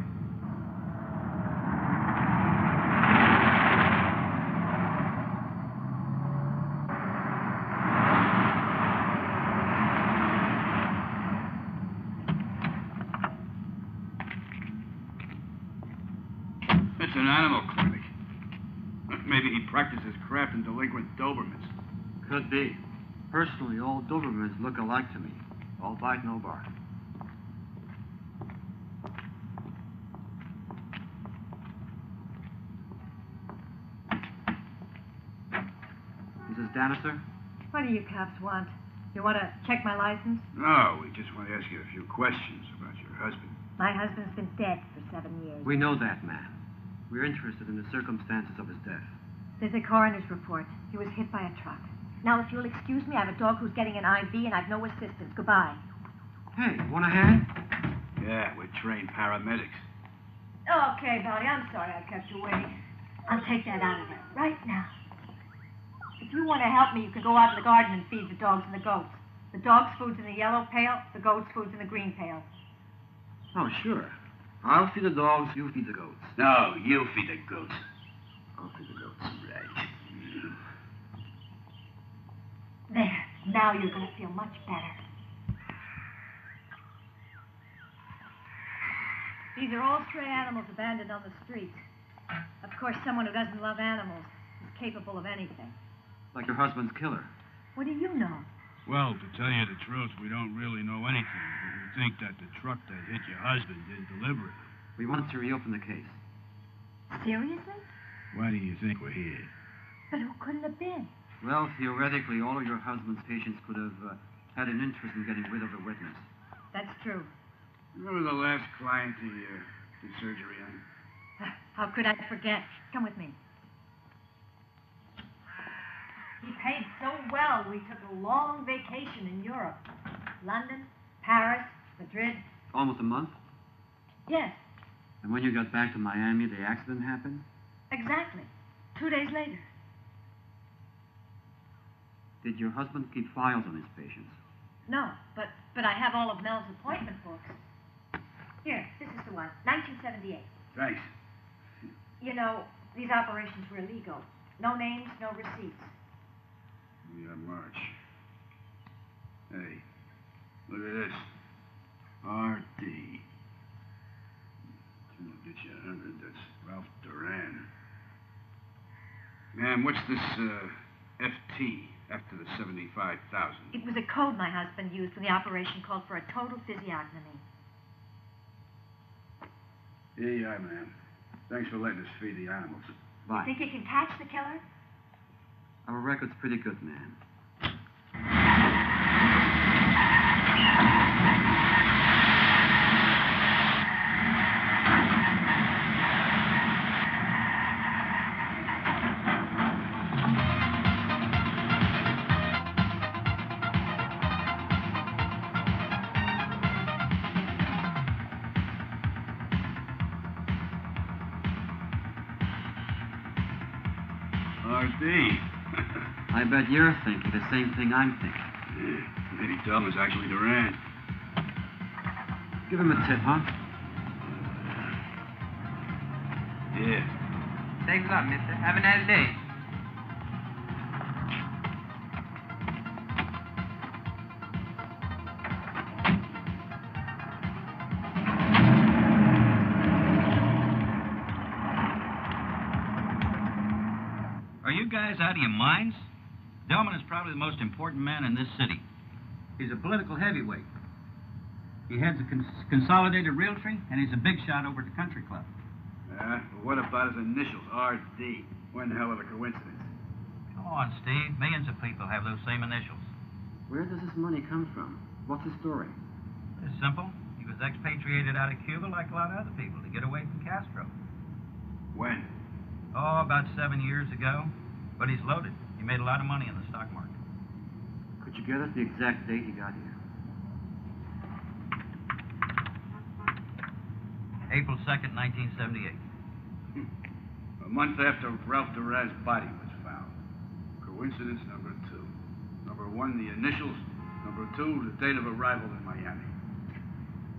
It's an animal clinic. Maybe he practices craft in delinquent Dobermans. Could be. Personally, all Dobermans look alike to me. All bite, no bark. Mrs. Danister? What do you cops want? You want to check my license? No, we just want to ask you a few questions about your husband. My husband's been dead for seven years. We know that man. We're interested in the circumstances of his death. There's a coroner's report. He was hit by a truck. Now, if you'll excuse me, I have a dog who's getting an IV and I've no assistance. Goodbye. Hey, want a hand? Yeah, we're trained paramedics. Okay, Molly, I'm sorry I kept you waiting. I'll take that out of there right now. If you want to help me, you can go out in the garden and feed the dogs and the goats. The dog's food's in the yellow pail, the goat's food's in the green pail. Oh, sure. I'll feed the dogs, you feed the goats. No, you feed the goats. I'll feed the goats. Right. There. Now you're going to feel much better. These are all stray animals abandoned on the street. Of course, someone who doesn't love animals is capable of anything. Like your husband's killer. What do you know? Well, to tell you the truth, we don't really know anything, but we think that the truck that hit your husband did deliberately. We want to reopen the case. Seriously? Why do you think we're here? But who could it have been? Well, theoretically, all of your husband's patients could have uh, had an interest in getting rid of the witness. That's true. Remember the last client he uh, did surgery on? How could I forget? Come with me. He paid so well, we took a long vacation in Europe. London, Paris, Madrid. Almost a month? Yes, And when you got back to Miami, the accident happened? exactly. Two days later. Did your husband keep files on his patients? No, but but I have all of Mel's appointment books. Here, this is the one. 1978. Thanks. You know, these operations were illegal. No names, no receipts. We Yeah, March. Hey, look at this. R.D. Two get you a hundred. That's Ralph Duran. Man, what's this uh, FT after the 75,000. It was a code my husband used when the operation called for a total physiognomy. Yeah, yeah, are, ma'am. Thanks for letting us feed the animals. Bye. You Think you can catch the killer? Our record's pretty good, man. Bet you're thinking the same thing I'm thinking. Yeah, maybe is actually Duran. Give him a tip, huh? Yeah. Thanks a lot, mister. Have a nice day. Are you guys out of your minds? Delman is probably the most important man in this city. He's a political heavyweight. He heads a cons- consolidated realty, and he's a big shot over at the country club. Yeah, but what about his initials, R.D.? One hell of a coincidence. Come on, Steve. Millions of people have those same initials. Where does this money come from? What's the story? It's simple. He was expatriated out of Cuba like a lot of other people to get away from Castro. When? Oh, about seven years ago. But he's loaded. He made a lot of money in the stock market. Could you get us the exact date he got here? April 2nd, 1978. A month after Ralph Duran's body was found. Coincidence number two. Number one, the initials. Number two, the date of arrival in Miami.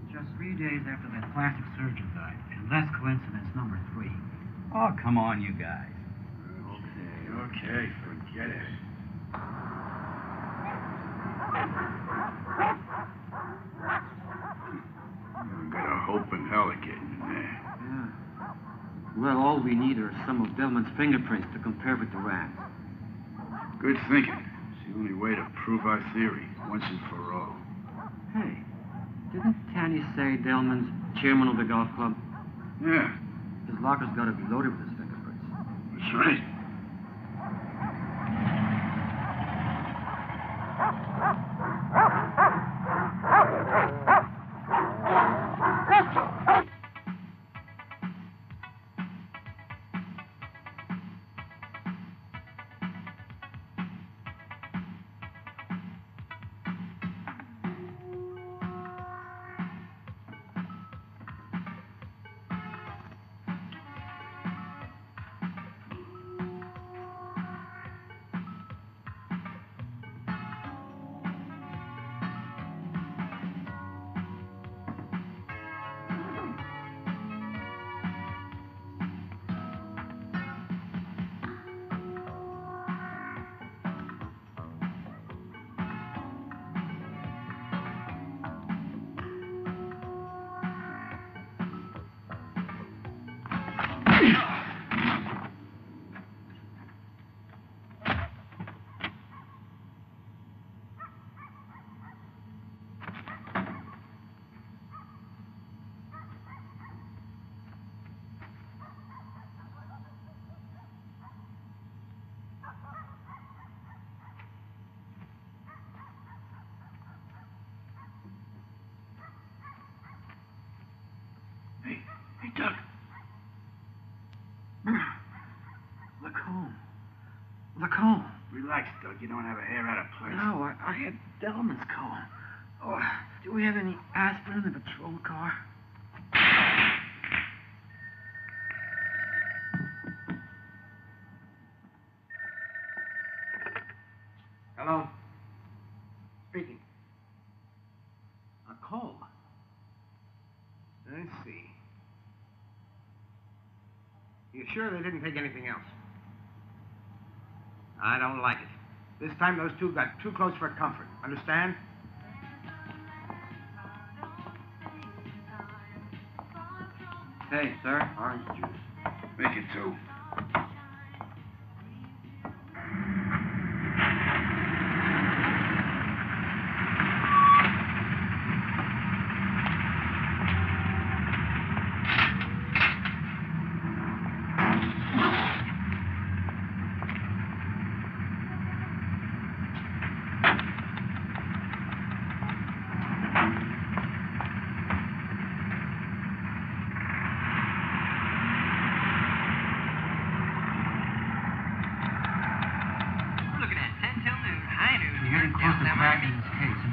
Just three days after that plastic surgeon died. And that's coincidence number three. Oh, come on, you guys. Okay, okay, forget it. You got a hope in hell of getting in there. Yeah. Well, all we need are some of Delman's fingerprints to compare with the rat. Good thinking. It's the only way to prove our theory, once and for all. Hey, didn't Tanny say Delman's chairman of the golf club? Yeah, His locker's got to be loaded with his fingerprints. that's right. Hey, Doug. Lacombe. Lacombe. Relax, Doug. You don't have a hair out of place. No, I, I had Delman's comb. Oh, do we have any aspirin in the patrol car? Hello? Speaking. A comb? Let's see. You sure they didn't take anything else? I don't like it. This time those two got too close for comfort. Understand? Hey, sir, orange juice. Make it two.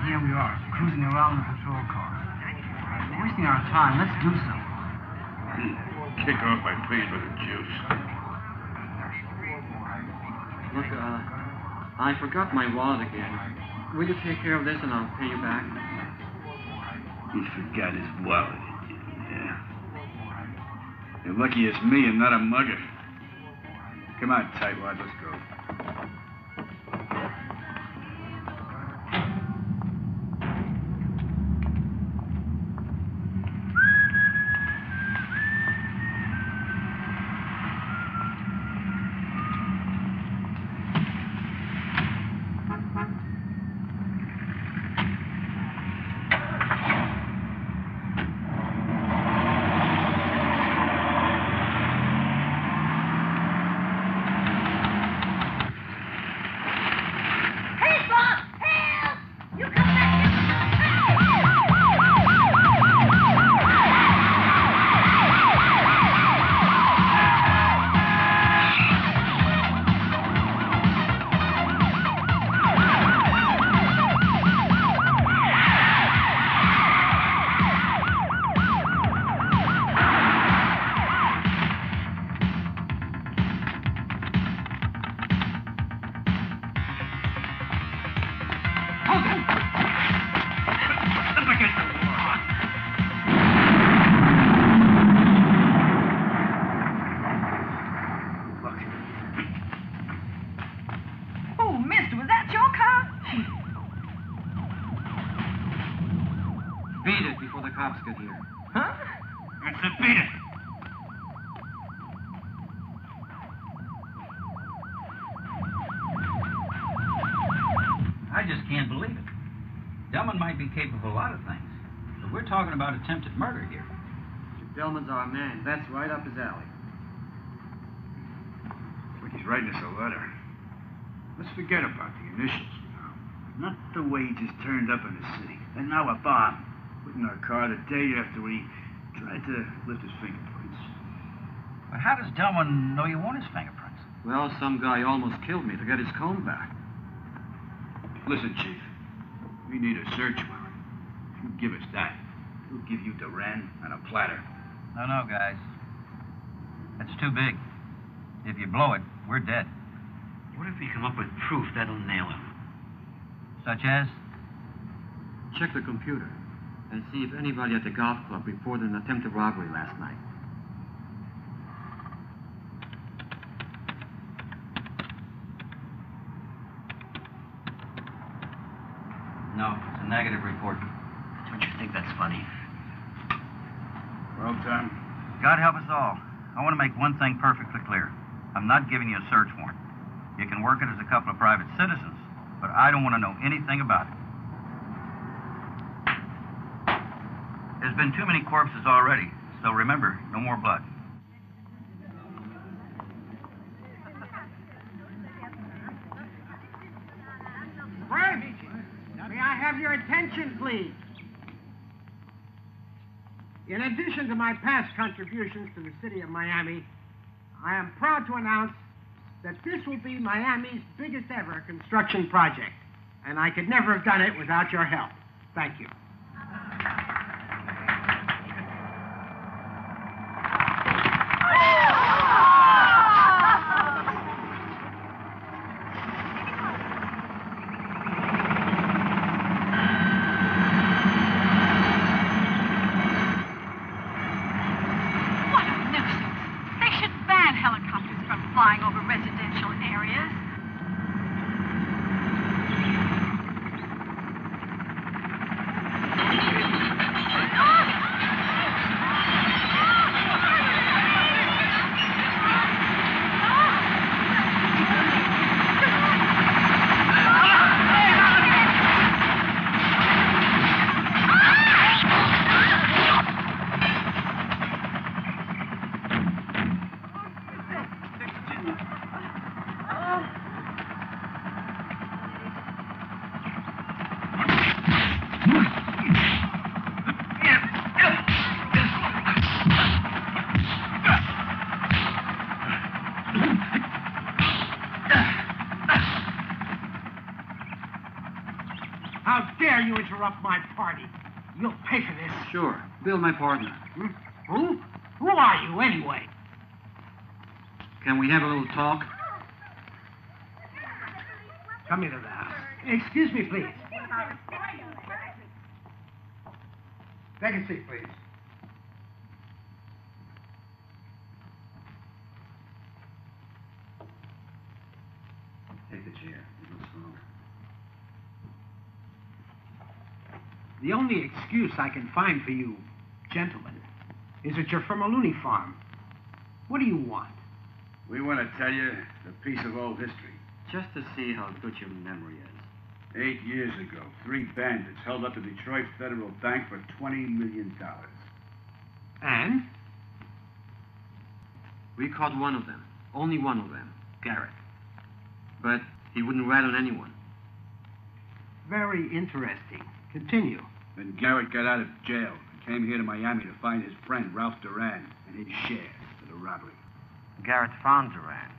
here we are, cruising around in a patrol car. We're wasting our time. Let's do something. Kick off by paying for the juice. Look, uh, I forgot my wallet again. Will you take care of this and I'll pay you back? He forgot his wallet. again, Yeah. You're lucky it's me and not a mugger. Come on, tightwad, let's go. Come on, come on. About attempted murder here. Delman's our man. That's right up his alley. Like he's writing us a letter. Let's forget about the initials now. Not the way he just turned up in the city. And now a bomb. Put in our car the day after we tried to lift his fingerprints. But how does Delman know you want his fingerprints? Well, some guy almost killed me to get his comb back. Listen, Chief. We need a search warrant. You give us that, we'll give you Duran on a platter. No, no, guys. That's too big. If you blow it, we're dead. What if we come up with proof that'll nail him? Such as? Check the computer and see if anybody at the golf club reported an attempted robbery last night. No, it's a negative report. Don't you think that's funny? Well, Tom, God help us all. I want to make one thing perfectly clear. I'm not giving you a search warrant. You can work it as a couple of private citizens, but I don't want to know anything about it. There's been too many corpses already, so remember, no more blood. Fred, may I have your attention, please? In addition to my past contributions to the city of Miami, I am proud to announce that this will be Miami's biggest ever construction project, and I could never have done it without your help. Thank you. Bill, my partner. Hmm? Who? Who are you, anyway? Can we have a little talk? Come into the house. Excuse me, please. Take a seat, please. Take the chair. Smaller. The only excuse I can find for you, gentlemen, is it you're from a loony farm. What do you want? We want to tell you a piece of old history. Just to see how good your memory is. Eight years ago, three bandits held up the Detroit Federal Bank for $20 million. And? We caught one of them. Only one of them. Garrett. But he wouldn't rat on anyone. Very interesting. Continue. Then Garrett got out of jail and came here to Miami to find his friend, Ralph Duran, and his share of the robbery. Garrett found Duran.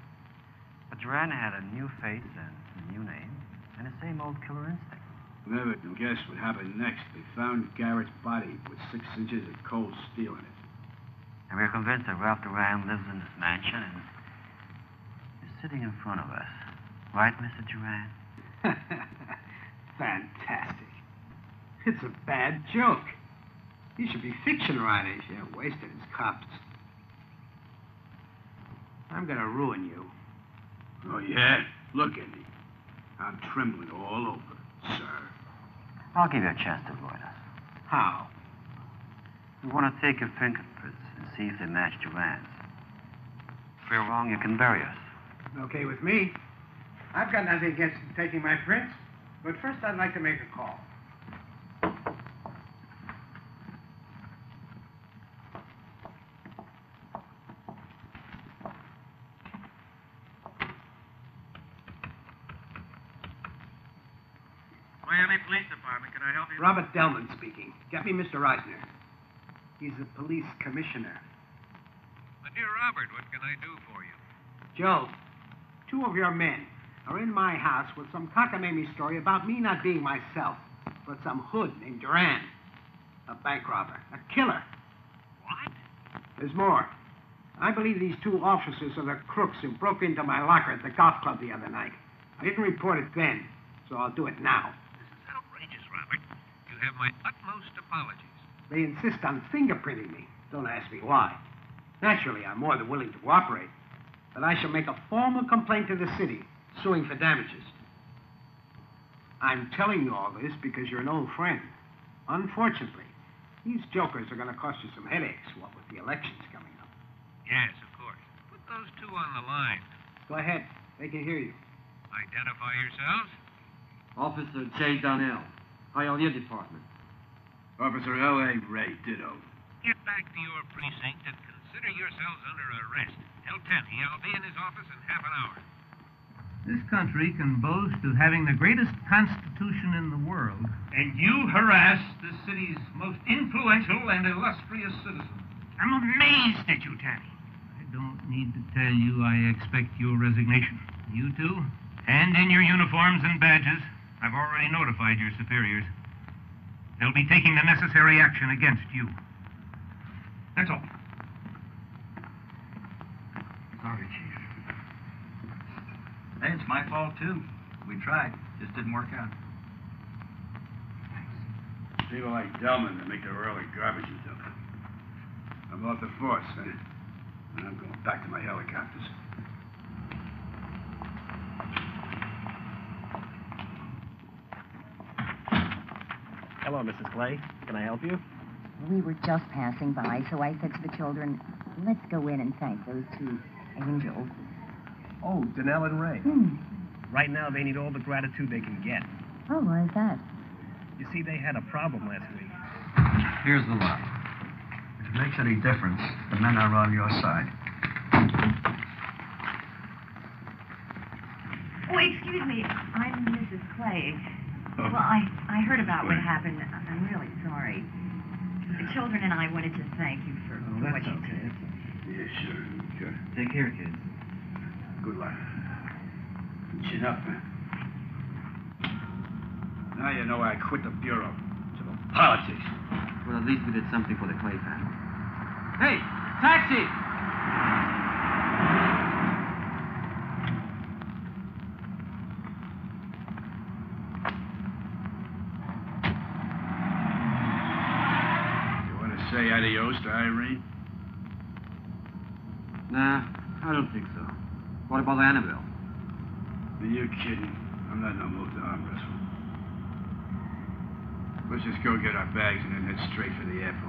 But Duran had a new face and a new name, and the same old killer instinct. Never to guess what happened next. They found Garrett's body with six inches of cold steel in it. And we're convinced that Ralph Duran lives in this mansion and is sitting in front of us. Right, Mr. Duran? Fantastic. It's a bad joke. He should be fiction writers. You wasted his cops. I'm gonna ruin you. Oh, yeah? Look at me. I'm trembling all over, sir. I'll give you a chance to avoid us. How? We want to take your fingerprints and see if they match Duran's. If we're wrong, you can bury us. Okay with me. I've got nothing against taking my prints, but first I'd like to make a call. Miami Police Department, can I help you? Robert Delman speaking. Get me Mr. Reisner. He's the police commissioner. My dear Robert, what can I do for you? Joe, two of your men are in my house with some cockamamie story about me not being myself, but some hood named Duran. A bank robber. A killer. What? There's more. I believe these two officers are the crooks who broke into my locker at the golf club the other night. I didn't report it then, so I'll do it now. This is outrageous, Robert. You have my utmost apologies. They insist on fingerprinting me. Don't ask me why. Naturally, I'm more than willing to cooperate. But I shall make a formal complaint to the city, suing for damages. I'm telling you all this because you're an old friend. Unfortunately, these jokers are going to cost you some headaches, what with the elections coming up. Yes, of course. Put those two on the line. Go ahead. They can hear you. Identify yourselves. Officer J. Donnell, Pioneer Department. Officer L.A. Ray, ditto. Get back to your precinct and consider yourselves under arrest. Tell Tenny I'll be in his office in half an hour. This country can boast of having the greatest constitution in the world. And you harass the city's most influential and illustrious citizen. I'm amazed at you, Tanny. I don't need to tell you I expect your resignation. You too? Hand in your uniforms and badges. I've already notified your superiors. They'll be taking the necessary action against you. That's all. Sorry, Chief. Hey, it's my fault, too. We tried. Just didn't work out. Thanks. People like Delman that make the early garbage dump. I'm off the force, eh? And I'm going back to my helicopters. Hello, Mrs. Clay. Can I help you? We were just passing by, so I said to the children, let's go in and thank those two angels. Oh, Danelle and Ray. Hmm. Right now, they need all the gratitude they can get. Oh, why is that? You see, they had a problem last week. Here's the lot. If it makes any difference, the men are on your side. Oh, excuse me. I'm Mrs. Clay. Well, I, I heard about what happened. I'm really sorry. The children and I wanted to thank you for, Oh, for what you did. Yeah, sure. Sure. Take care, kids. Good luck. Chin up, man. Now you know I quit the Bureau. It's about politics. Well, at least we did something for the Clay family. Hey, taxi! You want to say adios to Irene? Nah, I don't think so. What about Annabelle? Are you kidding? I'm not in no mood to arm wrestle. Let's just go get our bags and then head straight for the airport.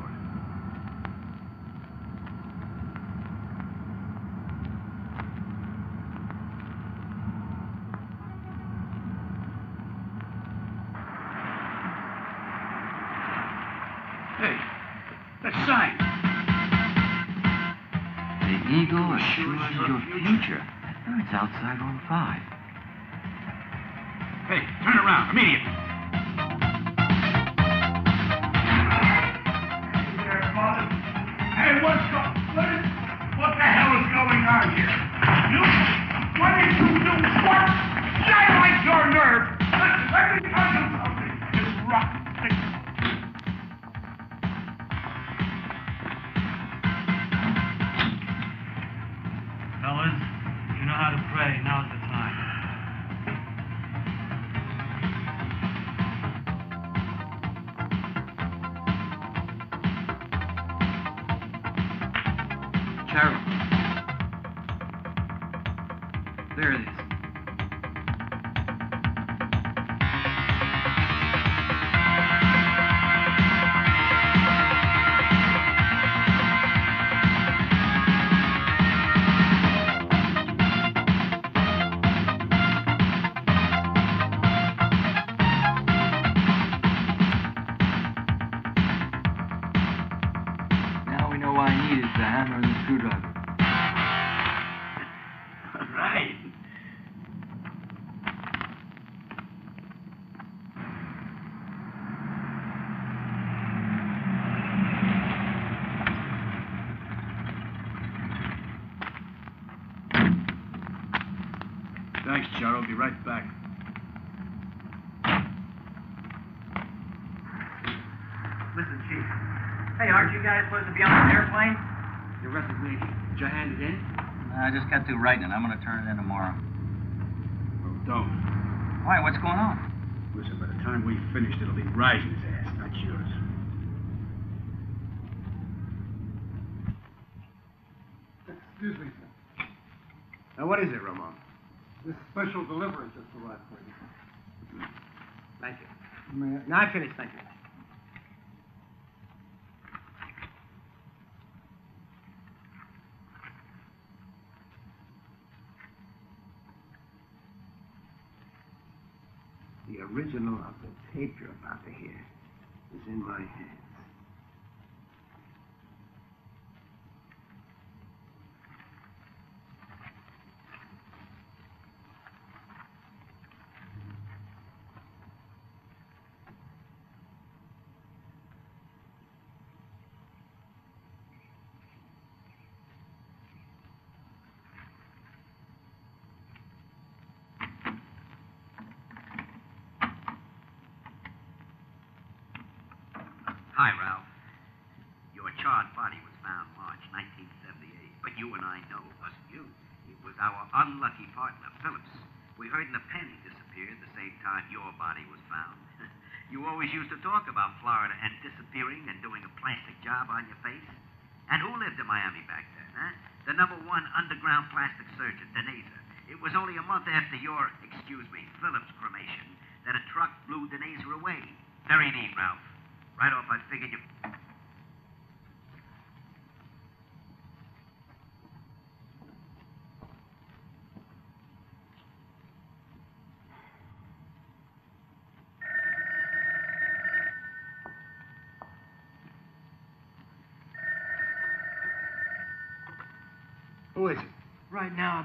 Outside on five. Writing it. I'm going to turn it in tomorrow. Well, don't. Why? What's going on? Listen, by the time we finish, it'll be Reisner's ass, not yours. Excuse me, sir. Now, what is it, Ramon? This special delivery just arrived for you. Thank you. May I- No, I finished, thank you. Original of the tape you're about to hear is in my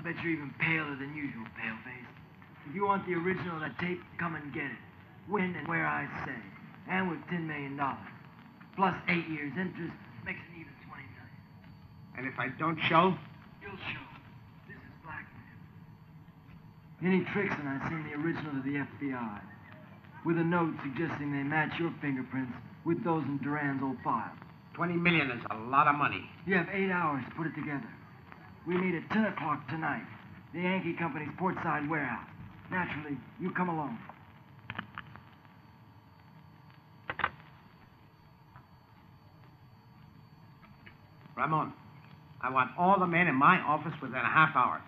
bet you're even paler than usual, Paleface. If you want the original of that tape, come and get it. When and where I say. And with $10 million. Plus eight years interest makes an even 20 million. And if I don't show? You'll show. This is blackmail. Any tricks and I send the original to the FBI. With a note suggesting they match your fingerprints with those in Duran's old file. 20 million is a lot of money. You have eight hours to put it together. We meet at 10 o'clock tonight. The Yankee Company's portside warehouse. Naturally, you come along. Ramon, I want all the men in my office within a half hour.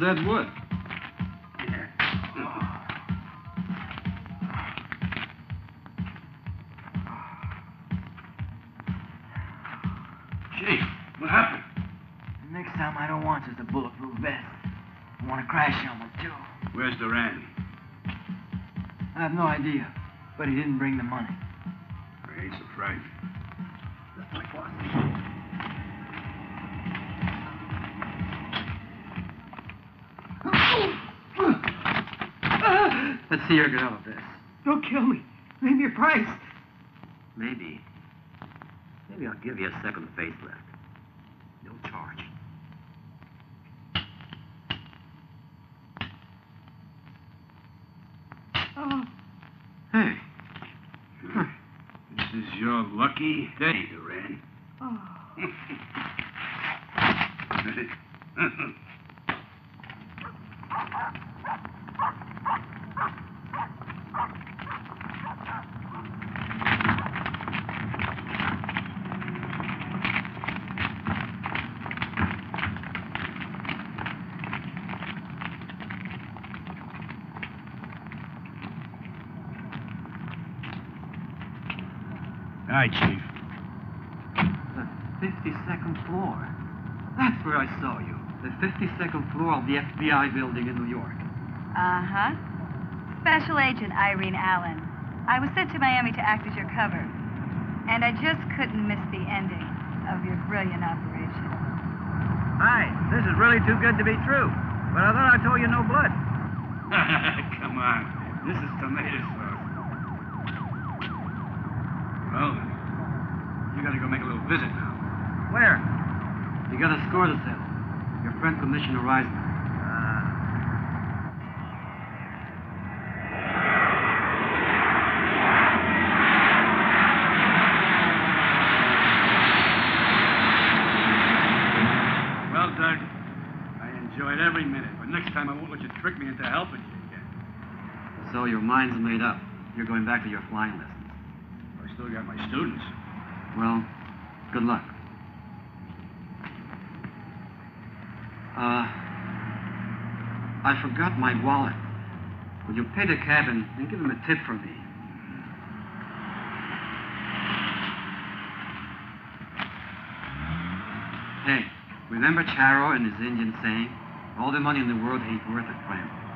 Dead wood. day to I saw you. The 52nd floor of the FBI building in New York. Uh huh. Special Agent Irene Allen. I was sent to Miami to act as your cover. And I just couldn't miss the ending of your brilliant operation. Hi, this is really too good to be true. But I thought I told you no blood. Come on. This is tomato sauce. Well, you gotta go make a little visit now. Where? You gotta score the sale. Your friend Commissioner Doug, I enjoyed every minute, but next time I won't let you trick me into helping you again. So your mind's made up. You're going back to your flying lessons. I still got my students. Well, good luck. Uh, I forgot my wallet. Will you pay the cabin and give him a tip for me? Hey, remember Charo and his Indian saying? All the money in the world ain't worth a tramp.